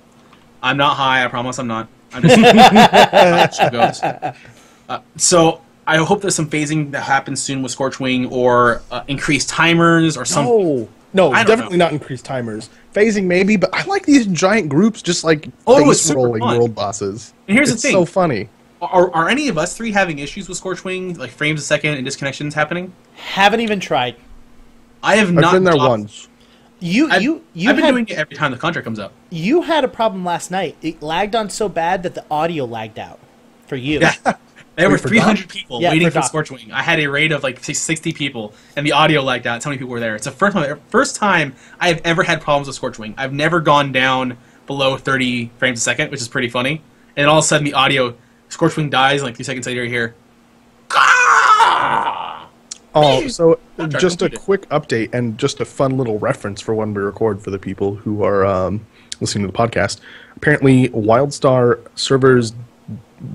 I'm not high. I promise I'm not. I'm just. How it goes. Uh, so I hope there's some phasing that happens soon with Scorchwing or uh, increased timers or some. No, no, definitely know. not increased timers. Phasing maybe, but I like these giant groups just like Oh, it was face super rolling fun. world bosses. And here's the thing. so funny. Are, are any of us three having issues with Scorchwing, like frames a second and disconnections happening? Haven't even tried. I have I've not been there dropped- once. You I've, you you I've been had doing it every time the contract comes up. you had a problem last night. It lagged on so bad that the audio lagged out for you. Yeah. There were Wait, for 300 people Yeah, waiting for for. Scorchwing. I had a rate of like 60 people, and the audio lagged out. So many people were there. It's the first time, first time I have ever had problems with Scorchwing. I've never gone down below 30 frames a second, which is pretty funny. And all of a sudden, the audio, Scorchwing dies, and like three seconds later, you hear. "Gah!" Oh, so just a quick update and just a fun little reference for when we record for the people who are um, listening to the podcast. Apparently, WildStar servers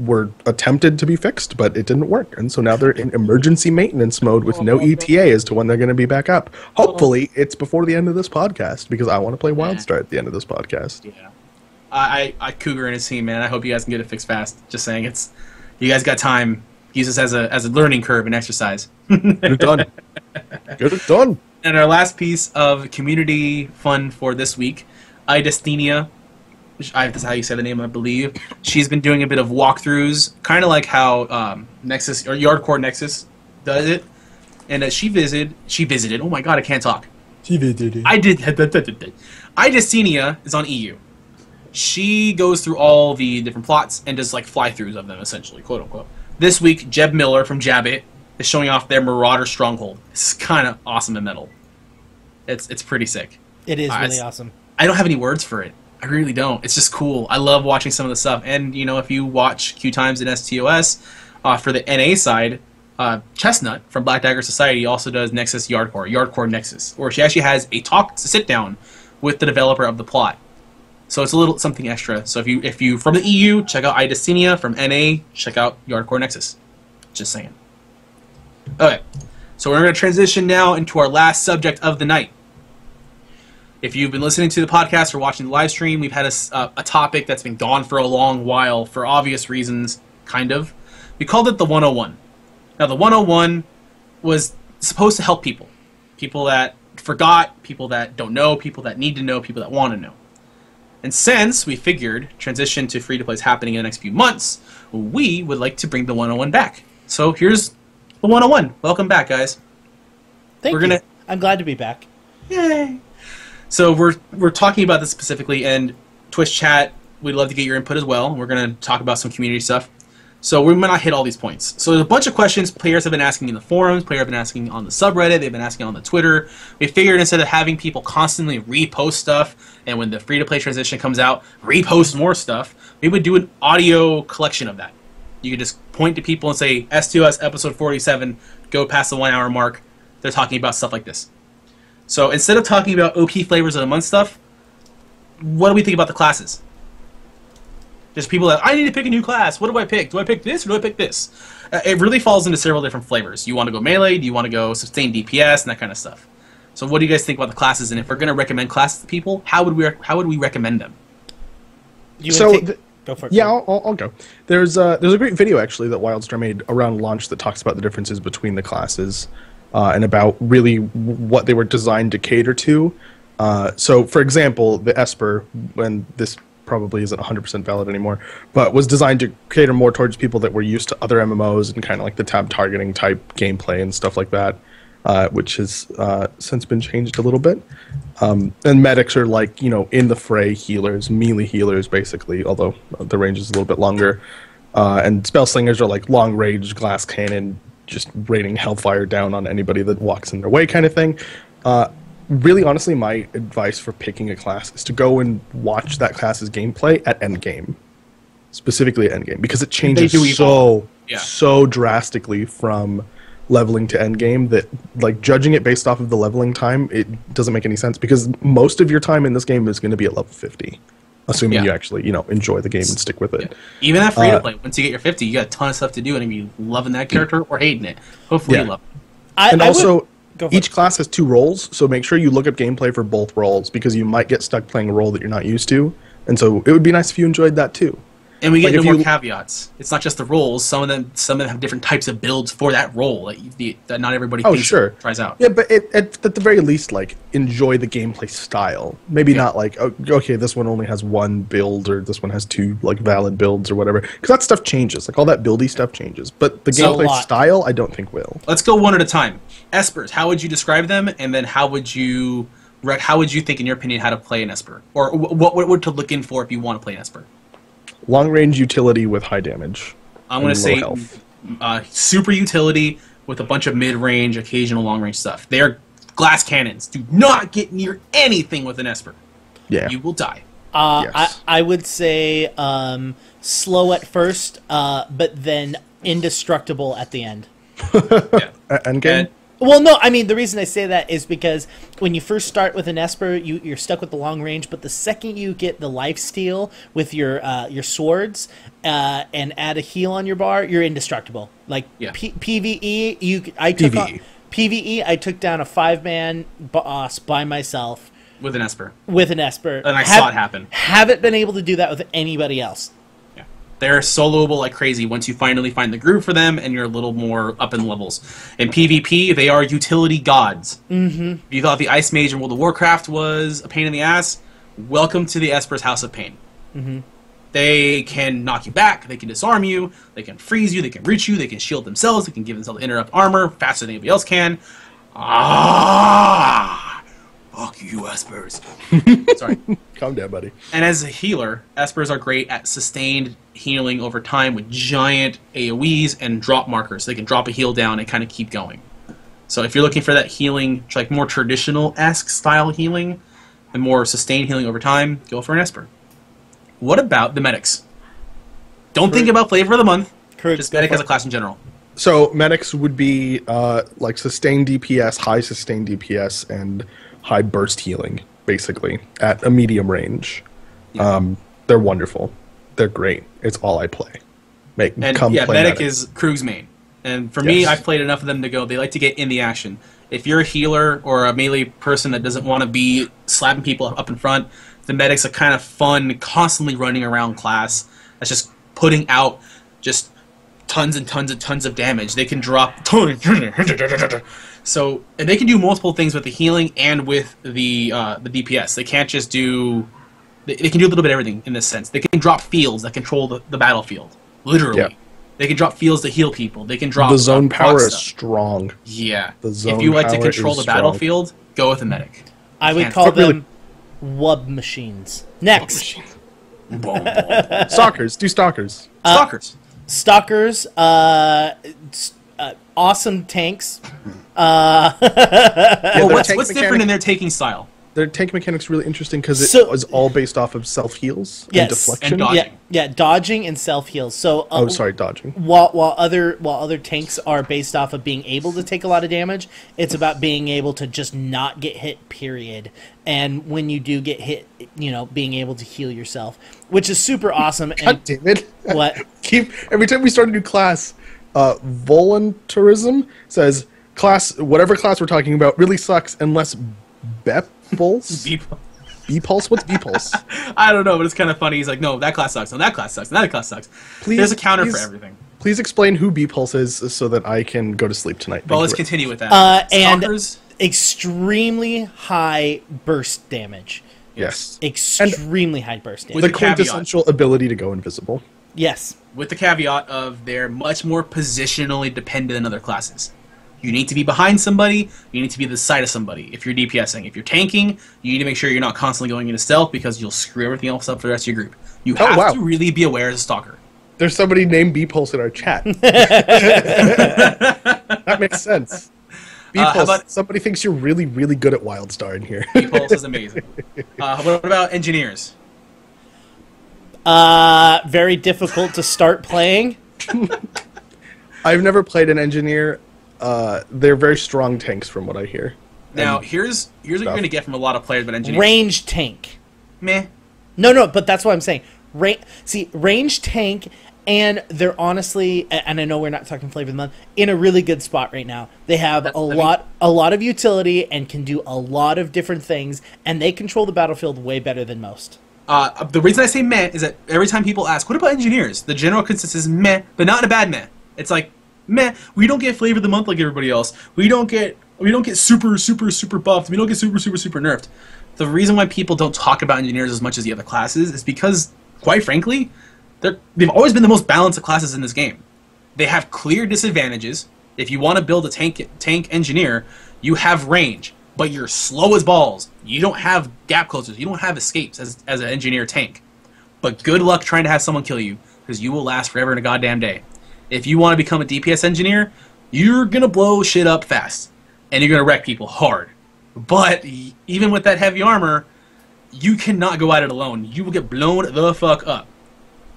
were attempted to be fixed, but it didn't work, and so now they're in emergency maintenance mode with no ETA as to when they're going to be back up. Hopefully, it's before the end of this podcast because I want to play WildStar at the end of this podcast. Yeah. I, I, I Cougar and his team, man. I hope you guys can get it fixed fast. Just saying, it's you guys got time. Use this as a as a learning curve and exercise. Get it done. Get it done. And our last piece of community fun for this week, Idasthenia, which I, that's how you say the name, I believe. She's been doing a bit of walkthroughs, kind of like how um, Nexus or Yardcore Nexus does it. And uh, she visited. She visited. Oh my god, I can't talk. She visited. I did. Idasthenia is on EU. She goes through all the different plots and does like fly-throughs of them, essentially, quote unquote. This week, Jeb Miller from Jabbit is showing off their Marauder Stronghold. It's kind of awesome and metal. It's it's pretty sick. It is Uh, really awesome. I don't have any words for it. I really don't. It's just cool. I love watching some of the stuff. And you know, if you watch QueueTimes and STOS uh, for the NA side, uh, Chestnut from Black Dagger Society also does Nexus Yardcore, Yardcore Nexus, where she actually has a talk, sit down with the developer of the plot. So it's a little something extra. So if you if you from the EU, check out Idacenia. From NA, check out Yardcore Nexus. Just saying. Okay, so we're going to transition now into our last subject of the night. If you've been listening to the podcast or watching the live stream, we've had a, uh, a topic that's been gone for a long while for obvious reasons, kind of. We called it the 101. Now, the 101 was supposed to help people. People that forgot, people that don't know, people that need to know, people that want to know. And since we figured transition to free to play is happening in the next few months, we would like to bring the 101 back. So here's the 101. Welcome back, guys. Thank We're you. gonna- I'm glad to be back. Yay! So we're we're talking about this specifically, and Twitch chat. We'd love to get your input as well. We're going to talk about some community stuff. So we might not hit all these points. So there's a bunch of questions players have been asking in the forums, players have been asking on the subreddit, they've been asking on the Twitter. We figured instead of having people constantly repost stuff, and when the free to play transition comes out, repost more stuff, we would do an audio collection of that. You could just point to people and say, STOS episode 47, go past the one hour mark. They're talking about stuff like this. So instead of talking about OP flavors of the month stuff, what do we think about the classes? There's people that I need to pick a new class. What do I pick? Do I pick this or do I pick this? Uh, it really falls into several different flavors. You want to go melee? Do you want to go sustained DPS and that kind of stuff? So what do you guys think about the classes? And if we're going to recommend classes to people, how would we how would we recommend them? You So take- the- go for it. Yeah, I'll, I'll, I'll go. There's uh, there's a great video actually that Wildstar made around launch that talks about the differences between the classes uh, and about really what they were designed to cater to. Uh, so, for example, the Esper, when this probably isn't 100% valid anymore, but was designed to cater more towards people that were used to other MMOs and kind of like the tab targeting type gameplay and stuff like that, uh, which has uh, since been changed a little bit. Um, and medics are like you know in the fray healers, melee healers basically, although the range is a little bit longer. Uh, and spell slingers are like long range glass cannon, just raining hellfire down on anybody that walks in their way, kind of thing. Uh, really, honestly, my advice for picking a class is to go and watch that class's gameplay at endgame, specifically at endgame, because it changes so Yeah. so drastically from leveling to endgame that like judging it based off of the leveling time it doesn't make any sense because most of your time in this game is going to be at level 50 assuming Yeah. you actually you know enjoy the game and stick with it Even at free to Uh, play, once you get your 50, you got a ton of stuff to do, and if you loving that character or hating it, hopefully Yeah. you love it. I, and I also each it. class has two roles so make sure you look up gameplay for both roles because you might get stuck playing a role that you're not used to and so it would be nice if you enjoyed that too And we get Like, no more you- caveats. It's not just the roles. Some of them, some of them have different types of builds for that role that, you, the, that not everybody Oh, sure. tries out. Yeah, but it, at, at the very least, like enjoy the gameplay style. Maybe Yeah. not like oh, okay, this one only has one build, or this one has two like valid builds, or whatever. Because that stuff changes. Like all that buildy stuff changes, but the So- gameplay uh, style, I don't think will. Let's go one at a time. Espers, how would you describe them, and then how would you, rec- how would you think, in your opinion, how to play an Esper, or wh- what what would to look in for if you want to play an Esper? Long range utility with high damage. I'm going to say health. uh, super utility with a bunch of mid-range, occasional long-range stuff. They're glass cannons. Do not get near anything with an Esper. Yeah. You will die. Uh, Yes. I, I would say um, slow at first, uh, but then indestructible at the end. Yeah. A- Endgame. And Well, no, I mean the reason I say that is because when you first start with an Esper, you, you're stuck with the long range. But the second you get the life steal with your uh, your swords uh, and add a heal on your bar, you're indestructible. Like Yeah. P- PVE, you I took PvE. on- PVE, I took down a five man boss by myself with an Esper. with an Esper, And I saw it happen. Haven't been able to do that with anybody else. They're soloable like crazy once you finally find the groove for them and you're a little more up in levels. In PvP, they are utility gods. Mm-hmm. If you thought the Ice Mage in World of Warcraft was a pain in the ass, welcome to the Esper's House of Pain. Mm-hmm. They can knock you back, they can disarm you, they can freeze you, they can reach you, they can shield themselves, they can give themselves interrupt armor faster than anybody else can. Ah! Fuck you, Espers. Sorry. Calm down, buddy. And as a healer, Espers are great at sustained healing over time with giant AoEs and drop markers. They can drop a heal down and kind of keep going. So if you're looking for that healing, like more traditional esque style healing, and more sustained healing over time, go for an Esper. What about the medics? Don't think about flavor of the month. Croog, Just medic as a class in general. So medics would be uh, like sustained DPS, high sustained DPS, and high burst healing, basically at a medium range. Um, they're wonderful. They're great. It's all I play. Make And come yeah, play medic medic. is Croog's main. And for me, I've played enough of them to go. They like to get in the action. If you're a healer or a melee person that doesn't want to be slapping people up in front, the medic's a kind of fun, constantly running around class that's just putting out just tons and tons and tons of damage. They can drop so and they can do multiple things with the healing and with the uh, the DPS. They can't just do they, they can do a little bit of everything in this sense. They can drop fields that control the, the battlefield, literally. Yeah. They can drop fields to heal people. They can drop the zone uh, proc power is strong. Yeah. the if you like to control the strong. battlefield, go with a medic. I would Can't- call But really- them wub machines. Next, Boom, boom. Stalkers, do stalkers. Stalkers. stalkers, uh, s- uh, awesome tanks. well, their what's, tank what's different in their taking style? Their tank mechanic's really interesting because it So- was all based off of self heals Yes. and deflection. And dodge. Yeah, Dodging. yeah, dodging and self heals. So, uh, oh, sorry, dodging. While while other while other tanks are based off of being able to take a lot of damage, it's about being able to just not get hit. Period. And when you do get hit, you know, being able to heal yourself, which is super awesome. God And damn it! what? Keep every time we start a new class, uh, voluntarism says class whatever class we're talking about really sucks unless Bepulse Beep. B pulse. What's B pulse? I don't know, but it's kind of funny. He's like, no, that class sucks. No, that class sucks. No, that class sucks. Please- There's a counter please- for everything. Please explain who B pulse is so that I can go to sleep tonight. Well, Thank let's you. continue with that. Uh, and Stalkers, extremely high burst damage. Yes. Extremely high burst damage. With The the caveat. quintessential ability to go invisible. yes. With the caveat of they're much more positionally dependent than other classes. You need to be behind somebody. You need to be the side of somebody. If you're DPSing, if you're tanking, you need to make sure you're not constantly going into stealth because you'll screw everything else up for the rest of your group. You Oh, have wow. to really be aware as a stalker. There's somebody named B pulse in our chat. that makes sense. B Uh, how pulse. about- somebody thinks you're really, really good at WildStar in here. B Pulse is amazing. Uh, what about engineers? Uh, very difficult to start playing. I've never played an engineer. Uh, they're very strong tanks, from what I hear. Now, And here's here's what you're going to get from a lot of players but engineers. Range tank. Meh. No, no, but that's what I'm saying. Ra- see, range tank, and they're honestly, and I know we're not talking flavor of the month, in a really good spot right now. They have That's- a I mean- lot, a lot of utility, and can do a lot of different things, and they control the battlefield way better than most. Uh, the reason I say meh is that every time people ask, "What about engineers?" the general consensus is meh, but not in a bad meh. It's like meh. We don't get flavor of the month like everybody else. We don't get we don't get super super super buffed. We don't get super super super nerfed. The reason why people don't talk about engineers as much as the other classes is because, quite frankly, they're they've always been the most balanced of classes in this game. They have clear disadvantages. If you want to build a tank tank engineer, you have range, but you're slow as balls. You don't have gap closers. You don't have escapes as as an engineer tank. But good luck trying to have someone kill you because you will last forever in a goddamn day. If you want to become a DPS engineer, you're gonna blow shit up fast, and you're gonna wreck people hard. But even with that heavy armor, you cannot go at it alone. You will get blown the fuck up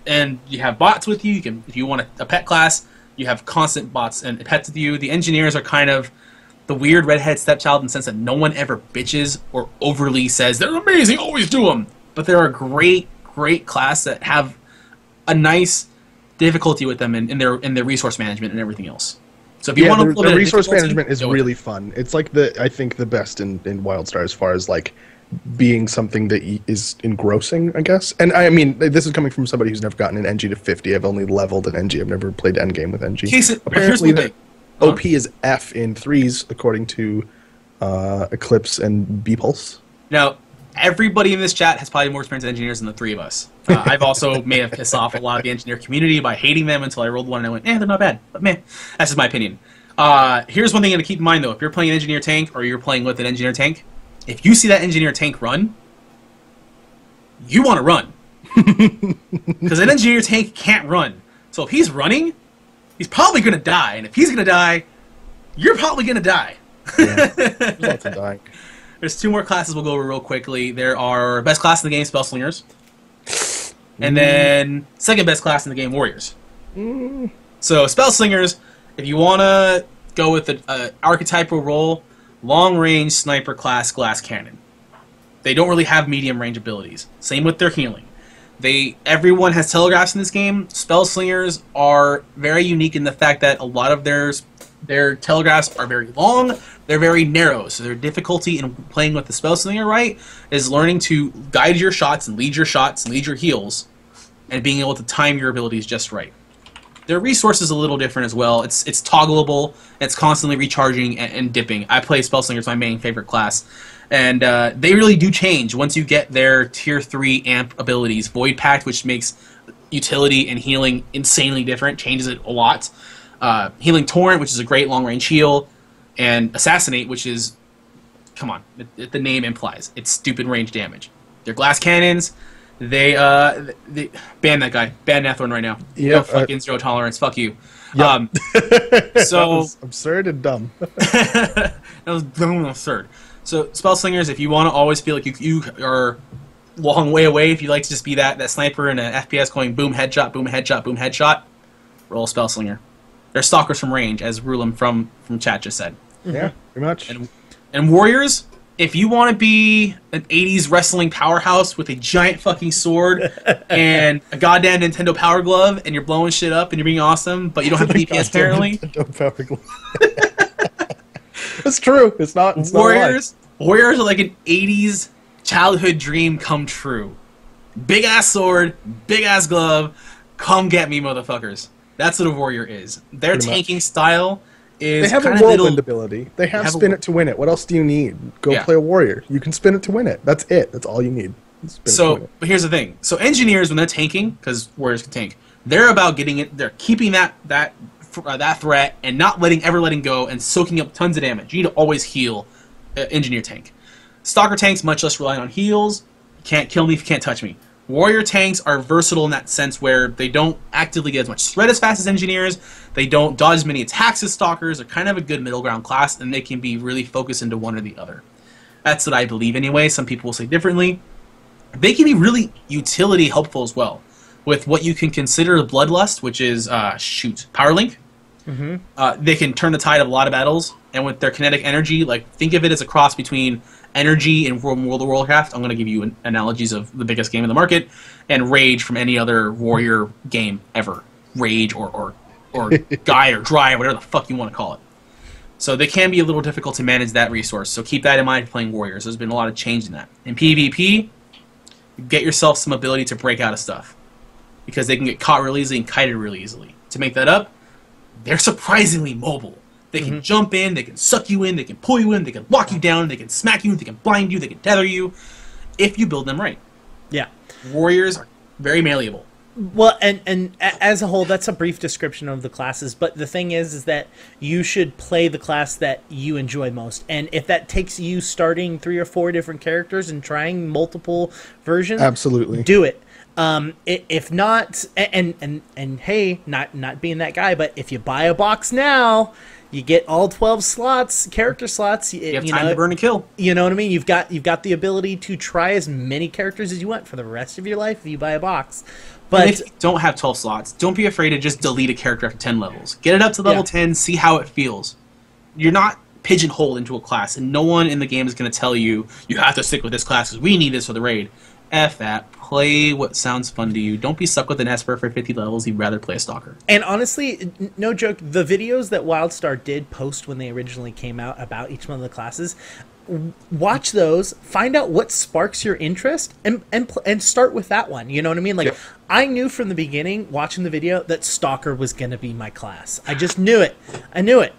and you have bots with you. You can, if you want a, a pet class, you have constant bots and pets with you. The engineers are kind of the weird redhead stepchild in the sense that no one ever bitches or overly says they're amazing, always do them. But they're a great, great class that have a nice difficulty with them in, in their in their resource management and everything else. So if you yeah, want the, a little the resource management is really it. fun. It's like the I think the best in in WildStar as far as like being something that is engrossing, I guess. And I mean, this is coming from somebody who's never gotten an NG to 50. I've only leveled an NG. I've never played endgame with NG. Case Apparently, the the thing. Huh? OP is F in threes according to uh, Eclipse and B Pulse. Now, everybody in this chat has probably more experience with engineers than the three of us. Uh, I've also may have pissed off a lot of the engineer community by hating them until I rolled one and I went, eh, they're not bad. But man, that's just my opinion. Uh, here's one thing you got to keep in mind though: if you're playing an engineer tank or you're playing with an engineer tank, if you see that engineer tank run, you want to run because an engineer tank can't run. So if he's running, he's probably gonna die, and if he's gonna die, you're probably gonna die. There's lots of dying. There's two more classes we'll go over real quickly. There are best class in the game, Spell Slingers. And then second best class in the game, Warriors. So Spell Slingers, if you want to go with an uh, archetypal role, long range sniper class glass cannon. They don't really have medium range abilities. Same with their healing. They everyone has telegraphs in this game. Spell slingers are very unique in the fact that a lot of their their telegraphs are very long. They're very narrow, so their difficulty in playing with the spell slinger right is learning to guide your shots and lead your shots and lead your heals, and being able to time your abilities just right. Their resource is a little different as well. It's it's toggleable. It's constantly recharging and, and dipping. I play spell slinger; it's my main favorite class and uh, they really do change once you get their tier 3 amp abilities. Void pact which makes utility and healing insanely different changes it a lot. Uh, healing torrent which is a great long range heal and assassinate which is come on it, it- the name implies it's stupid range damage. They're glass cannons. They uh they, ban that guy. Ban Nathorn right now. Yeah, no uh, fucking zero tolerance. Fuck you. Yep. um That so was absurd and dumb. that was dumb and absurd. So spell slingers, if you want to always feel like you, you are long way away, if you like to just be that, that sniper in an FPS going boom headshot, boom headshot, boom headshot, roll spell slinger. They're stalkers from range, as Rulam from from chat just said. Yeah, mhm. pretty much. And and warriors, if you want to be an 80s wrestling powerhouse with a giant fucking sword and a goddamn Nintendo Power Glove and you're blowing shit up and you're being awesome, but you don't have DPS apparently, Don't power glove. It's true. It's not. It's Warriors, Warriors are like an '80s childhood dream come true. Big ass sword, big ass glove. Come get me, motherfuckers. That's what a warrior is. Their Pretty much. tanking style is They have a whirlwind little. ability. They have, have spin it to win it. What else do you need? Go Yeah. play a warrior. You can spin it to win it. That's it. That's all you need. Spin it to win So, but here's the thing. So engineers, when they're tanking, because warriors can tank, they're about getting it. They're keeping that that uh, that threat and not letting ever letting go and soaking up tons of damage. You need to always heal. Uh, engineer tank. Stalker tanks much less relying on heals. You can't kill me if you can't touch me. Warrior tanks are versatile in that sense where they don't actively get as much threat as fast as engineers. They don't dodge as many attacks as stalkers. They're kind of a good middle ground class, and they can be really focused into one or the other. That's what I believe anyway. Some people will say differently they can be really utility helpful as well with what you can consider bloodlust which is uh, shoot power link. Uh, they can turn the tide of a lot of battles and with their kinetic energy like think of it as a cross between energy and world, world of warcraft. I'm going to give you an, analogies of the biggest game in the market and rage from any other warrior game ever. Rage or or, or guy or dry or whatever the fuck you want to call it. So they can be a little difficult to manage that resource so keep that in mind playing warriors. There's been a lot of change in that. In pvp get yourself some ability to break out of stuff because they can get caught really easily and kited really easily. To make that up, they're surprisingly mobile. They can mm-hmm. jump in, they can suck you in, they can pull you in, they can lock you down, they can smack you, they can blind you, they can tether you, if you build them right. Yeah. Warriors are very malleable. Well, and and as a whole, that's a brief description of the classes. But the thing is, is that you should play the class that you enjoy most. And if that takes you starting three or four different characters and trying multiple versions, Absolutely. do it. Um, if not, and and and hey, not not being that guy, but if you buy a box now, you get all twelve slots, character slots. y- You have you time know, to burn and kill. you know what I mean? You've got you've got the ability to try as many characters as you want for the rest of your life if you buy a box. But you don't have 12 slots, don't be afraid to just delete a character after 10 levels. Get it up to level Yeah. 10, see how it feels. You're not pigeonholed into a class, and no one in the game is going to tell you, you have to stick with this class because we need this for the raid. F that. Play what sounds fun to you. Don't be stuck with an Esper for 50 levels. You'd rather play a Stalker. And honestly, no joke, the videos that WildStar did post when they originally came out about each one of the classes, watch those, find out what sparks your interest, and and and start with that one. You know what I mean? Like Yep. I knew from the beginning, watching the video, that Stalker was gonna be my class. I just knew it. I knew it.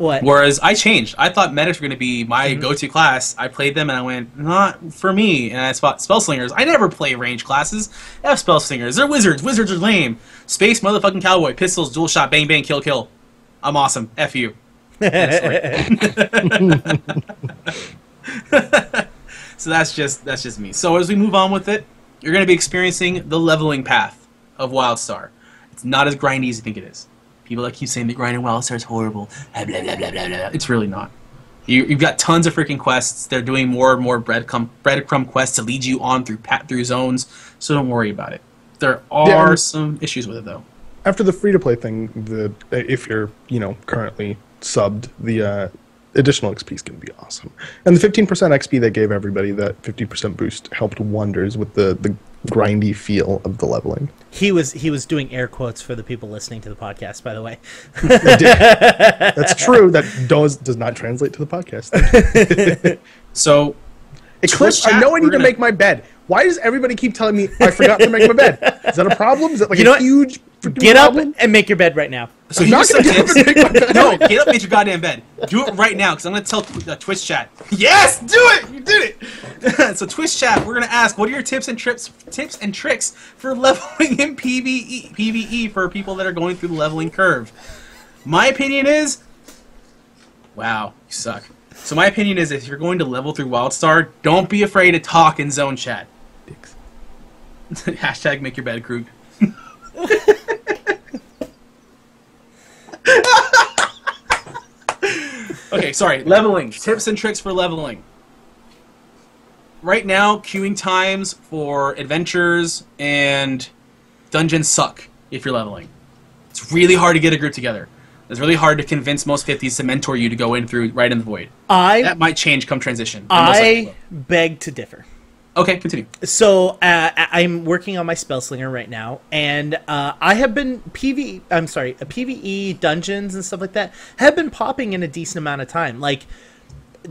What? Whereas I changed. I thought medics were going to be my mm-hmm. go-to class. I played them and I went, not for me. And I spot spellslingers. I never play range classes. F spellslingers. They're wizards. Wizards are lame. Space motherfucking cowboy. Pistols, dual shot, bang bang, kill kill. I'm awesome. F you. so that's just that's just me. So as we move on with it, you're going to be experiencing the leveling path of WildStar. It's not as grindy as you think it is. People that keep saying the grind in WildStar is horrible. Blah, blah, blah, blah, blah, blah. It's really not. You, you've got tons of freaking quests. They're doing more and more breadcrumb breadcrumb quests to lead you on through pat through zones. So don't worry about it. There are Yeah, some issues with it though. After the free to play thing, the if you're you know currently subbed, the uh, additional XP is going to be awesome. And the 15% XP they gave everybody, that 50% boost, helped wonders with the the grindy feel of the leveling. He was he was doing air quotes for the people listening to the podcast. By the way, That's true. That does does not translate to the podcast. So Eclipse, Twitch I know I need to gonna- make my bed. Why does everybody keep telling me I forgot to make my bed? Is that a problem? Is that like You know a what? huge freaking get up and make your bed right now. So I'm not here's some gonna get tips. up and make my bed. No, get up, and make your goddamn bed. Do it right now, because I'm gonna tell tw- uh, Twitch chat. Yes, do it. You did it. so Twitch chat, we're gonna ask, what are your tips and trips, tips and tricks for leveling in PVE, PVE for people that are going through the leveling curve? My opinion is, wow, you suck. So my opinion is, if you're going to level through WildStar, don't be afraid to talk in zone chat. Dicks. Hashtag make your bed, Croog. okay, sorry. Leveling. Tips and tricks for leveling. Right now, queuing times for adventures and dungeons suck if you're leveling. It's really hard to get a group together. It's really hard to convince most 50s to mentor you to go in through Riot in the Void. I That might change come transition. It most likely I beg to differ. Okay, continue. So uh, I'm working on my spell slinger right now, and uh, I have been PV. I'm sorry, a PVE dungeons and stuff like that have been popping in a decent amount of time, like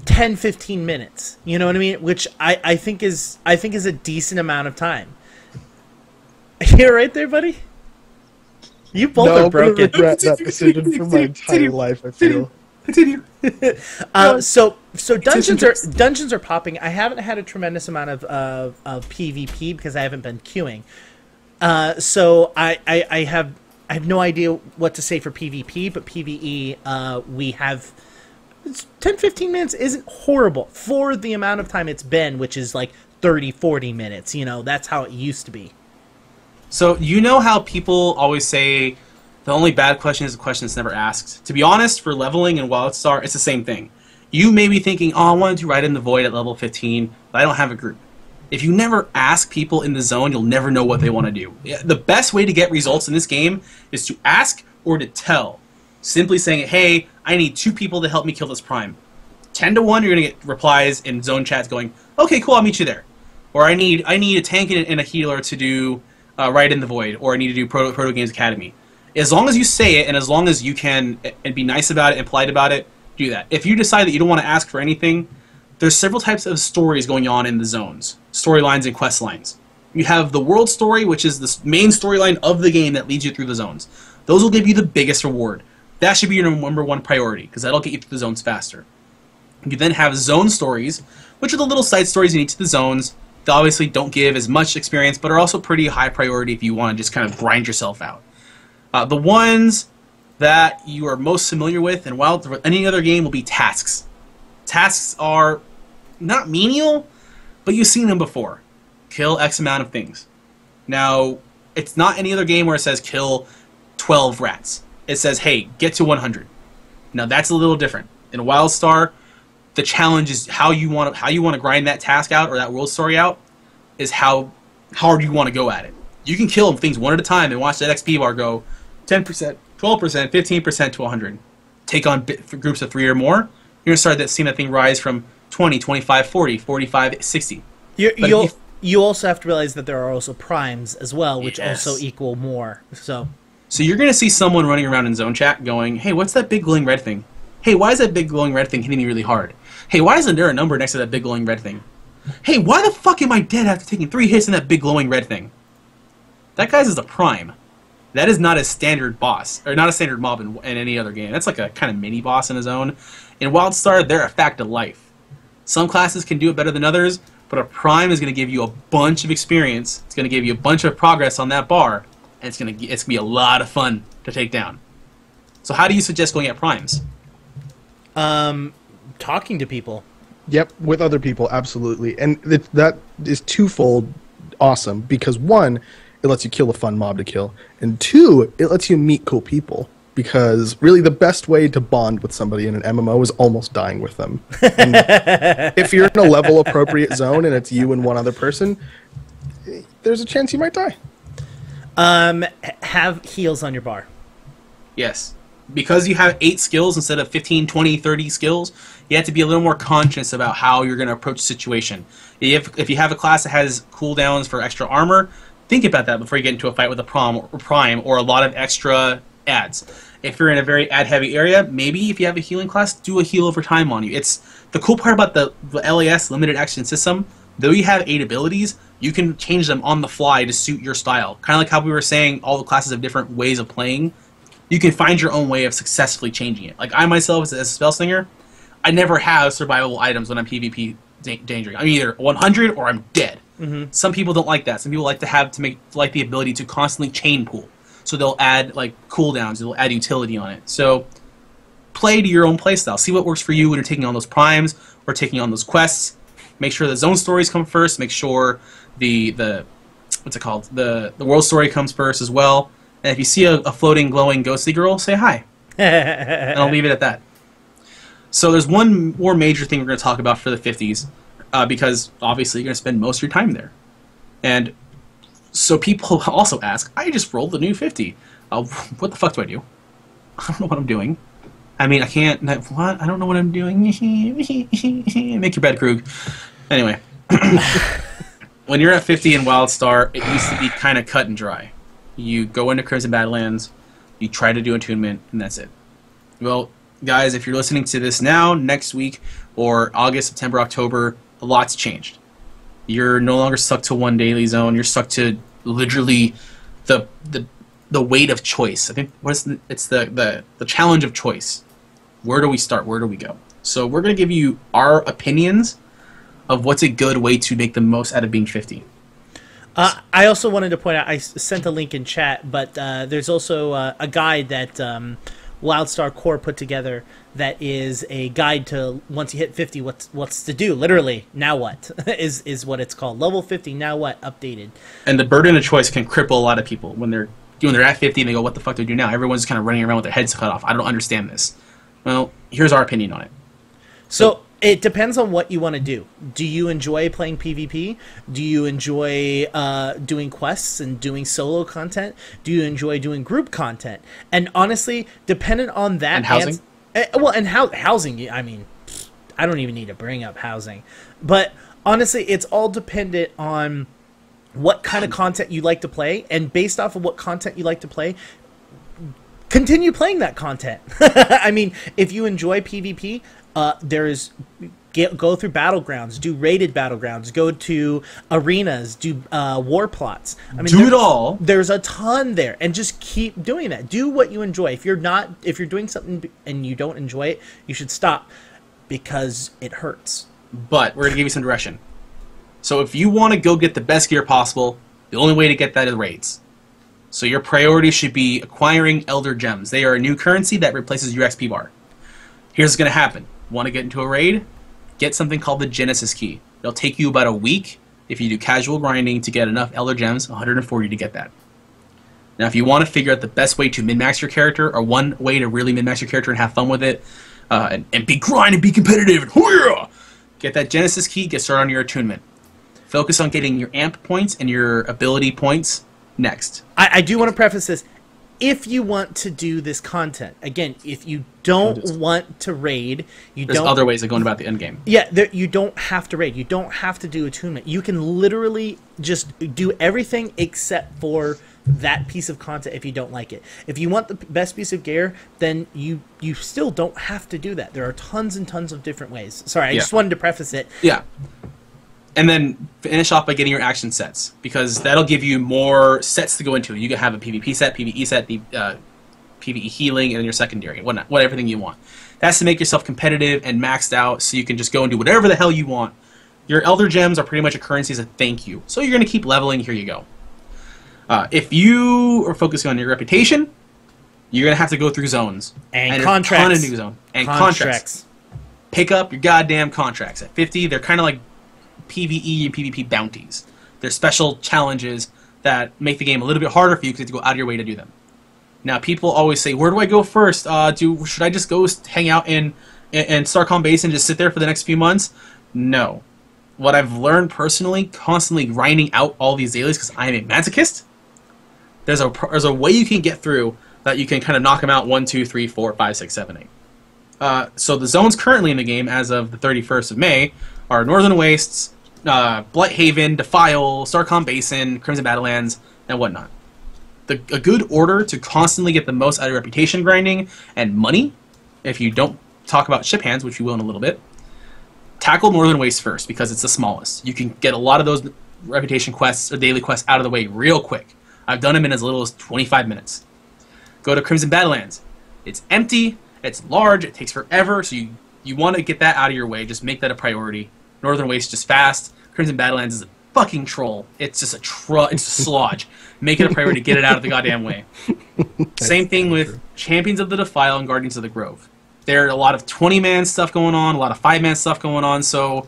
10, 15 minutes. You know what I mean? Which I, I think is I think is a decent amount of time. You're right there, buddy. You both No, are I'm broken. regret that decision for my entire life. I feel. Continue. Uh, so so dungeons are dungeons are popping. I haven't had a tremendous amount of uh, of PvP because I haven't been queuing. Uh, so I, I I have I have no idea what to say for PvP, but PvE uh, we have it's 10 15 minutes isn't horrible for the amount of time it's been, which is like 30 40 minutes. You know that's how it used to be. So you know how people always say the only bad question is a question that's never asked. To be honest, for leveling in WildStar, it's the same thing. You may be thinking, "Oh, I wanted to Riot in the Void at level 15, but I don't have a group." If you never ask people in the zone, you'll never know what they want to do. The best way to get results in this game is to ask or to tell. Simply saying, "Hey, I need two people to help me kill this prime." 10 to 1 you're going to get replies in zone chats going okay cool i'll meet you there or i need i need a tank and a healer to do uh, Riot in the Void or i need to do proto, Protogames Academy. As long as you say it and as long as you can and be nice about it and polite about it do that. If you decide that you don't want to ask for anything there's several types of stories going on in the zones storylines and quest lines. You have the world story which is the main storyline of the game that leads you through the zones. Those will give you the biggest reward. That should be your number one priority because that'll get you through the zones faster. You then have zone stories, which are the little side stories unique to the zones. Obviously don't give as much experience, but are also pretty high priority if you want to just kind of grind yourself out. Uh, the ones that you are most familiar with, and while any other game, will be tasks. Tasks are not menial, but you've seen them before. Kill X amount of things. Now, it's not any other game where it says kill 12 rats. It says, hey, get to 100. Now that's a little different. In WildStar, the challenge is how you want to how you want to grind that task out or that world story out is how hard you want to go at it. You can kill things one at a time and watch that XP bar go 10%, 12%, 15% to 100. Take on bit, groups of 3 or more, you're going to start that seeing that thing rise from 20, 25, 40, 45, 60. You you'll if- you also have to realize that there are also primes as well, which Yes. also equal more. So So you're going to see someone running around in zone chat going, "Hey, what's that big glowing red thing? Hey, why is that big glowing red thing hitting me really hard? Hey, why isn't there a number next to that big glowing red thing? Hey, why the fuck am I dead after taking three hits in that big glowing red thing? That guy's is a prime. That is not a standard boss, or not a standard mob in, in any other game. That's like a kind of mini boss in his own. In WildStar, they're a fact of life. Some classes can do it better than others, but a prime is going to give you a bunch of experience. It's going to give you a bunch of progress on that bar, and it's going to it's going to be a lot of fun to take down. So, how do you suggest going at primes? um, talking to people. Yep, with other people, absolutely. And it, that is twofold awesome because one, it lets you kill a fun mob to kill, and two, it lets you meet cool people because really the best way to bond with somebody in an MMO is almost dying with them. And if you're in a level appropriate zone and it's you and one other person, there's a chance you might die. Um, have heals on your bar. Yes. Because you have eight skills instead of 15, 20, 30 skills, you have to be a little more conscious about how you're going to approach the situation. If, if you have a class that has cooldowns for extra armor, think about that before you get into a fight with a prom or prime or a lot of extra ads. If you're in a very ad heavy area, maybe if you have a healing class, do a heal over time on you. It's the cool part about the, the LAS limited action system. Though you have eight abilities, you can change them on the fly to suit your style. Kind of like how we were saying, all the classes have different ways of playing. You can find your own way of successfully changing it. Like I myself, as a, spell slinger, I never have survivable items when I'm PvP da- dangering. I'm either 100 or I'm dead. Mm-hmm. Some people don't like that. Some people like to have to make like the ability to constantly chain pool. So they'll add like cooldowns. They'll add utility on it. So play to your own playstyle. See what works for you when you're taking on those primes or taking on those quests. Make sure the zone stories come first. Make sure the the what's it called the the world story comes first as well. And if you see a, a floating glowing ghostly girl, say hi. and I'll leave it at that. So there's one more major thing we're going to talk about for the 50s, uh, because obviously you're going to spend most of your time there. And so people also ask, I just rolled the new 50. Uh, what the fuck do I do? I don't know what I'm doing. I mean, I can't. What? I don't know what I'm doing. Make your bed, Croog. Anyway, when you're at 50 in WildStar, it used to be kind of cut and dry. You go into Crimson Badlands, you try to do attunement, and that's it. Well, guys, if you're listening to this now, next week, or August, September, October, a lot's changed. You're no longer stuck to one daily zone. You're stuck to literally the the the weight of choice. I think what is the, it's the, the the challenge of choice. Where do we start? Where do we go? So we're gonna give you our opinions of what's a good way to make the most out of being 50. Uh, I also wanted to point out, I sent a link in chat, but uh, there's also uh, a guide that um, WildStar Core put together that is a guide to once you hit 50, what's what's to do. Literally, now what is is what it's called. Level 50, now what? Updated. And the burden of choice can cripple a lot of people when they're when they're at 50 and they go, "What the fuck do I do now?" Everyone's kind of running around with their heads cut off. I don't understand this. Well, here's our opinion on it. So it depends on what you want to do. Do you enjoy playing PvP? Do you enjoy uh, doing quests and doing solo content? Do you enjoy doing group content? And honestly, dependent on that And housing? eh, well, and how housing. I mean, I don't even need to bring up housing, but honestly, it's all dependent on what kind of content you like to play, and based off of what content you like to play, continue playing that content. I mean, if you enjoy PvP, uh, there is get, go through battlegrounds, do rated battlegrounds, go to arenas, do uh, war plots. I mean, Do it all. There's a ton there, and just keep doing that. Do what you enjoy. If you're not, if you're doing something and you don't enjoy it, you should stop because it hurts. But we're gonna give you some direction. So if you want to go get the best gear possible, the only way to get that is raids. So your priority should be acquiring Elder Gems. They are a new currency that replaces your XP bar. Here's what's gonna happen. Want to get into a raid? Get something called the Genesis Key. It'll take you about a week if you do casual grinding to get enough Elder Gems, 140 to get that. Now, if you want to figure out the best way to min-max your character, or one way to really min-max your character and have fun with it, uh, and, and be grind and be competitive, and get that Genesis key, get started on your attunement. Focus on getting your amp points and your ability points next. I, I do want to preface this. If you want to do this content, again, if you don't want to raid, you There's don't. other ways of going about the end game. Yeah, there, you don't have to raid. You don't have to do attunement. You can literally just do everything except for that piece of content if you don't like it. If you want the best piece of gear, then you you still don't have to do that. There are tons and tons of different ways. Sorry, I Yeah. just wanted to preface it. Yeah. And then finish off by getting your action sets because that'll give you more sets to go into. You can have a PvP set, PvE set, the uh, PvE healing, and then your secondary, whatnot, what everything you want. That's to make yourself competitive and maxed out, so you can just go and do whatever the hell you want. Your Elder Gems are pretty much a currency as a thank you, so you're going to keep leveling. Here you go. Uh, if you are focusing on your reputation, you're going to have to go through zones And there's contracts. A ton of new zone and contracts Contracts. pick up your goddamn contracts. At 50, they're kind of like PvE and PvP bounties. They're special challenges that make the game a little bit harder for you because you have to go out of your way to do them. Now, people always say, "Where do I go first? Uh, do should I just go hang out in in, Starcom Base and just sit there for the next few months?" No. What I've learned personally, constantly grinding out all these dailies because I am a masochist. There's a there's a way you can get through that you can kind of knock them out one, two, three, four, five, six, seven, eight. Uh, so the zones currently in the game, as of the 31st of May, are Northern Wastes, uh, Blighthaven, Defile, Star-Comm Basin, Crimson Badlands, and whatnot. The, a good order to constantly get the most out of reputation grinding and money, if you don't talk about ship hands, which we will in a little bit, tackle Northern Waste first because it's the smallest. You can get a lot of those reputation quests or daily quests out of the way real quick. I've done them in as little as 25 minutes. Go to Crimson Badlands. It's empty, it's large, it takes forever, so you, you want to get that out of your way. Just make that a priority. Northern Waste just fast. Crimson Badlands is a fucking troll. It's just a tro- it's a slodge. Make it a priority. Get it out of the goddamn way. Same thing with Champions of the Defile and Guardians of the Grove. There are a lot of 20 man stuff going on, a lot of 5 man stuff going on, so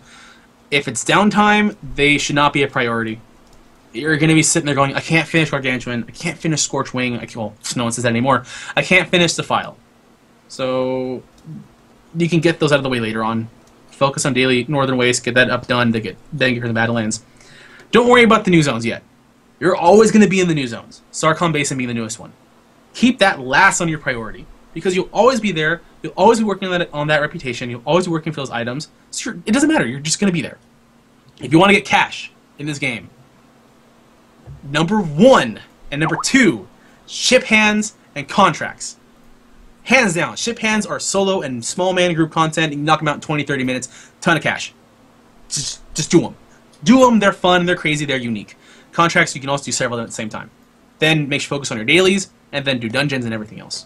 if it's downtime, they should not be a priority. You're going to be sitting there going, I can't finish Gargantuan, I can't finish Scorchwing, I can't, well, no one says that anymore. I can't finish the file. So you can get those out of the way later on. Focus on daily Northern Waste, get that up done to get then get to the Badlands. Don't worry about the new zones yet. You're always going to be in the new zones. Star-Comm Basin being the newest one. Keep that last on your priority because you'll always be there. You'll always be working on that, on that reputation. You'll always be working for those items. So it doesn't matter. You're just going to be there. If you want to get cash in this game, number one and number two, ship hands and contracts. Hands down, ship hands are solo and small man group content. You can knock them out in 20, 30 minutes. Ton of cash. Just, just do them. Do them. They're fun. They're crazy. They're unique. Contracts, you can also do several of them at the same time. Then make sure you focus on your dailies, and then do dungeons and everything else.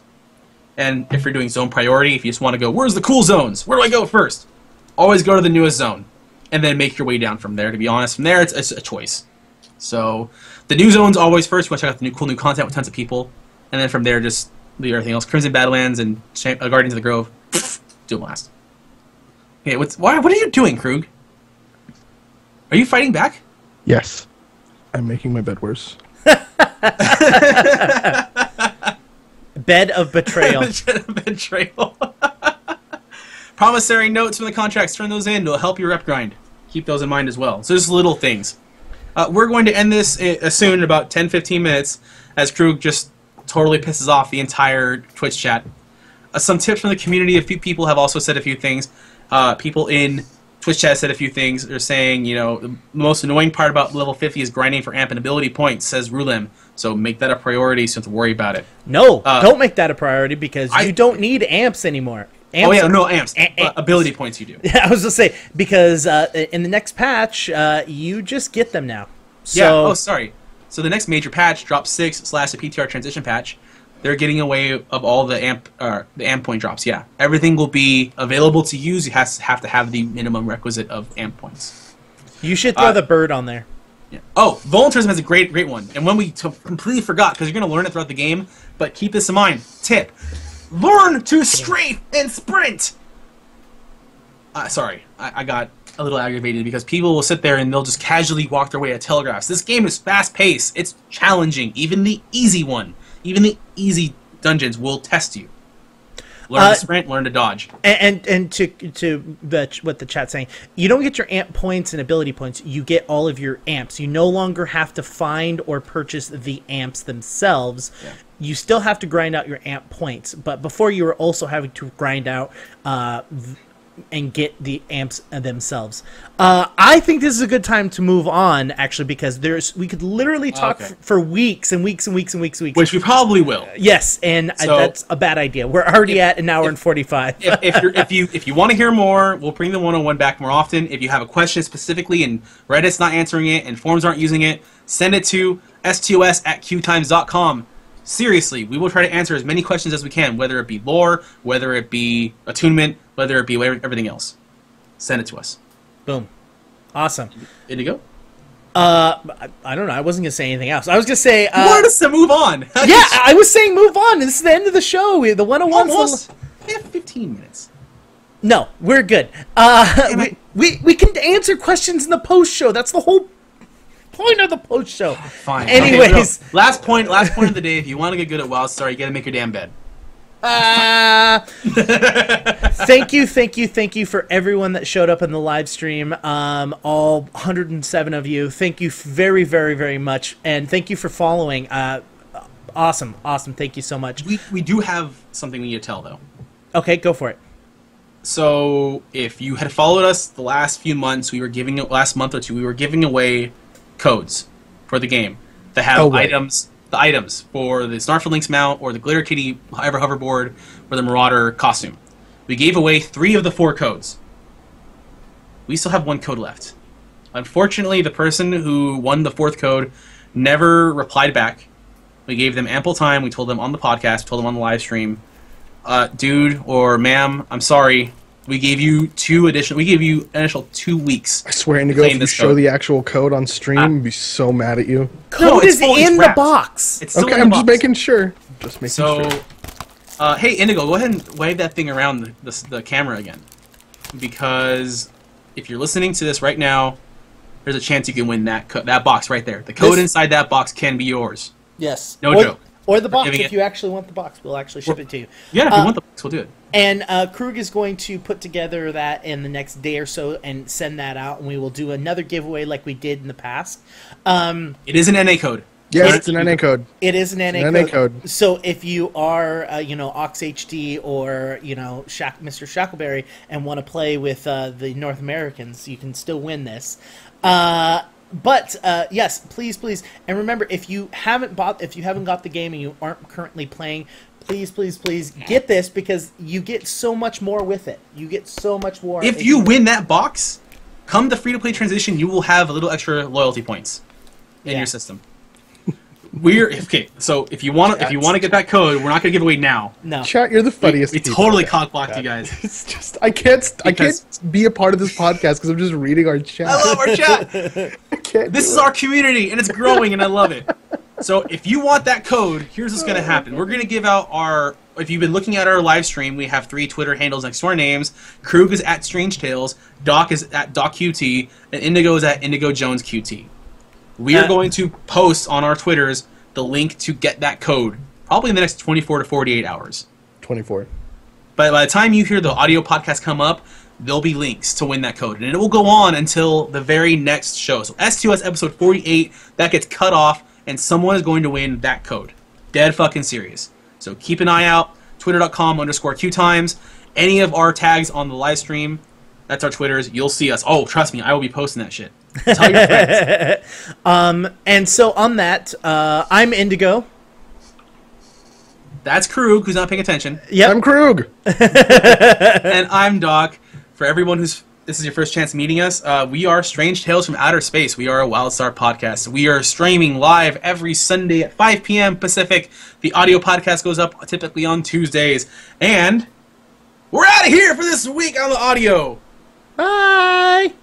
And if you're doing zone priority, if you just want to go, where's the cool zones? Where do I go first? Always go to the newest zone, and then make your way down from there. To be honest, from there it's, it's a choice. So the new zone's always first. You want to check out the new cool new content with tons of people, and then from there just leave everything else. Crimson Badlands and Cha- uh, Guardians of the Grove, do them last. Okay, what's why? What are you doing, Croog? Are you fighting back? Yes. I'm making my bed worse. Bed of betrayal. bed of Betrayal. Promissory notes from the contracts, turn those in. It'll help your rep grind. Keep those in mind as well. So just little things. Uh, we're going to end this uh, soon in about 10 15 minutes as Croog just totally pisses off the entire Twitch chat. Uh, some tips from the community. A few people have also said a few things. Uh, people in Twitch chat said a few things. They're saying, you know, the most annoying part about level 50 is grinding for amp and ability points, says Rulim. So make that a priority so you don't have to worry about it. No, Uh, don't make that a priority because I- you don't need amps anymore. Amps Oh yeah, no amps. Uh, ability points you do. Yeah, I was gonna say because uh, in the next patch, uh, you just get them now. So yeah. Oh, sorry. So the next major patch, drop six slash the PTR transition patch, they're getting away of all the amp uh, the amp point drops. Yeah, everything will be available to use. You has have to have the minimum requisite of amp points. you should throw uh, the bird on there. Yeah. Oh, volunteerism has a great great one, and one we t- completely forgot because you're going to learn it throughout the game. But keep this in mind. Tip: learn to strafe and sprint. Uh, sorry, I, I got a little aggravated because people will sit there and they'll just casually walk their way at telegraphs. This game is fast paced. It's challenging. Even the easy one, even the easy dungeons will test you. Learn Uh, to sprint. Learn to dodge. And and, and to to the, what the chat's saying, you don't get your amp points and ability points. You get all of your amps. You no longer have to find or purchase the amps themselves. Yeah. You still have to grind out your amp points, but before you were also having to grind out uh, and get the amps themselves. Uh, I think this is a good time to move on, actually, because there's we could literally talk Okay. for weeks and weeks and weeks and weeks and weeks. Which we probably will. yes, and I- that's a bad idea. We're already at an hour and forty-five. if, if, you're, if you if you want to hear more, we'll bring the 101 back more often. If you have a question specifically and Reddit's not answering it and forums aren't using it, send it to stos at queuetimes.com. Seriously, we will try to answer as many questions as we can, whether it be lore, whether it be attunement, whether it be everything else. Send it to us. Boom. Awesome. Indigo? Uh, I, I don't know. I wasn't gonna say anything else. I was gonna say, You uh, wanted us to move on. yeah, I was saying move on. This is the end of the show. We- The one on one. Almost. We have 15 minutes. No, we're good. Uh, we, it. we we can answer questions in the post show. That's the whole point of the post show. Fine. Anyways. Okay, last point. Last point of the day. If you want to get good at WildStar, you got to make your damn bed. Uh, thank you, thank you, thank you for everyone that showed up in the live stream. Um, all 107 of you. Thank you very, very, very much, and thank you for following. Uh, awesome, awesome. Thank you so much. We we do have something we need to tell though. Okay, go for it. So if you had followed us the last few months, we were giving last month or two, we were giving away codes for the game that have Oh, right. items. The items for the Snarfelynx mount or the Glitter Kitty Ever hoverboard or the Marauder costume. We gave away three of the four codes. We still have one code left. Unfortunately, the person who won the fourth code never replied back. We gave them ample time. We told them on the podcast, told them on the live stream, uh, dude or ma'am, I'm sorry. We gave you two additional. We gave you an initial two weeks. I swear, Indigo, Claim if you show code. the actual code on stream, I'd be so mad at you. Code it's is fully in the box. It's still Okay, in I'm just box. making sure. Just making So, sure. uh, hey Indigo, go ahead and wave that thing around the, the, the camera again, because if you're listening to this right now, there's a chance you can win that co- that box right there. The code This- inside that box can be yours. Yes. No or, joke. Or the box, if it- you actually want the box, we'll actually ship it to you. Yeah, if you Uh, want the box, we'll do it. And uh, Croog is going to put together that in the next day or so and send that out, and we will do another giveaway like we did in the past. Um, It is an NA code. yes, Correct? it's an NA code. it is an NA, an NA code. code. So if you are, uh, you know, Ox HD or you know Shack, Mr. Shackleberry and want to play with uh, the North Americans, you can still win this. Uh, but uh, yes, please, please, and remember if you haven't bought, if you haven't got the game and you aren't currently playing, please, please, please get this because you get so much more with it. You get so much more. If you win that box, come the free to play transition, you will have a little extra loyalty points in Yeah. your system. We're okay. So if you want to, if you want to get that code, we're not going to give away now. no, Chat, you're the funniest. we people. totally cockblocked you guys. It's just I can't I can't be a part of this podcast because I'm just reading our chat. I love our chat. I can't This is it. our community and it's growing and I love it. So if you want that code, here's what's going to happen. We're going to give out our. If you've been looking at our live stream, we have three Twitter handles next to our names. Croog is at Strange Tales, Dahk is at DocQT, and Indigo is at Indigo Jones QT. We are Uh, going to post on our Twitters the link to get that code probably in the next 24 to 48 hours. 24. But by the time you hear the audio podcast come up, there'll be links to win that code. And it will go on until the very next show. So STOS episode 48, that gets cut off, and someone is going to win that code. Dead fucking serious. So keep an eye out. Twitter.com underscore Queuetimes. Any of our tags on the live stream, that's our Twitters. You'll see us. Oh, trust me, I will be posting that shit. Tell your friends. and so on that, uh, I'm Indigo. That's Croog, who's not paying attention. Yep. I'm Croog. and I'm Dahk. For everyone who's this is your first chance meeting us, uh, we are Strange Tales from Outer Space. We are a WildStar podcast. We are streaming live every Sunday at 5 p.m. Pacific. The audio podcast goes up typically on Tuesdays, and we're out of here for this week on the audio. Bye.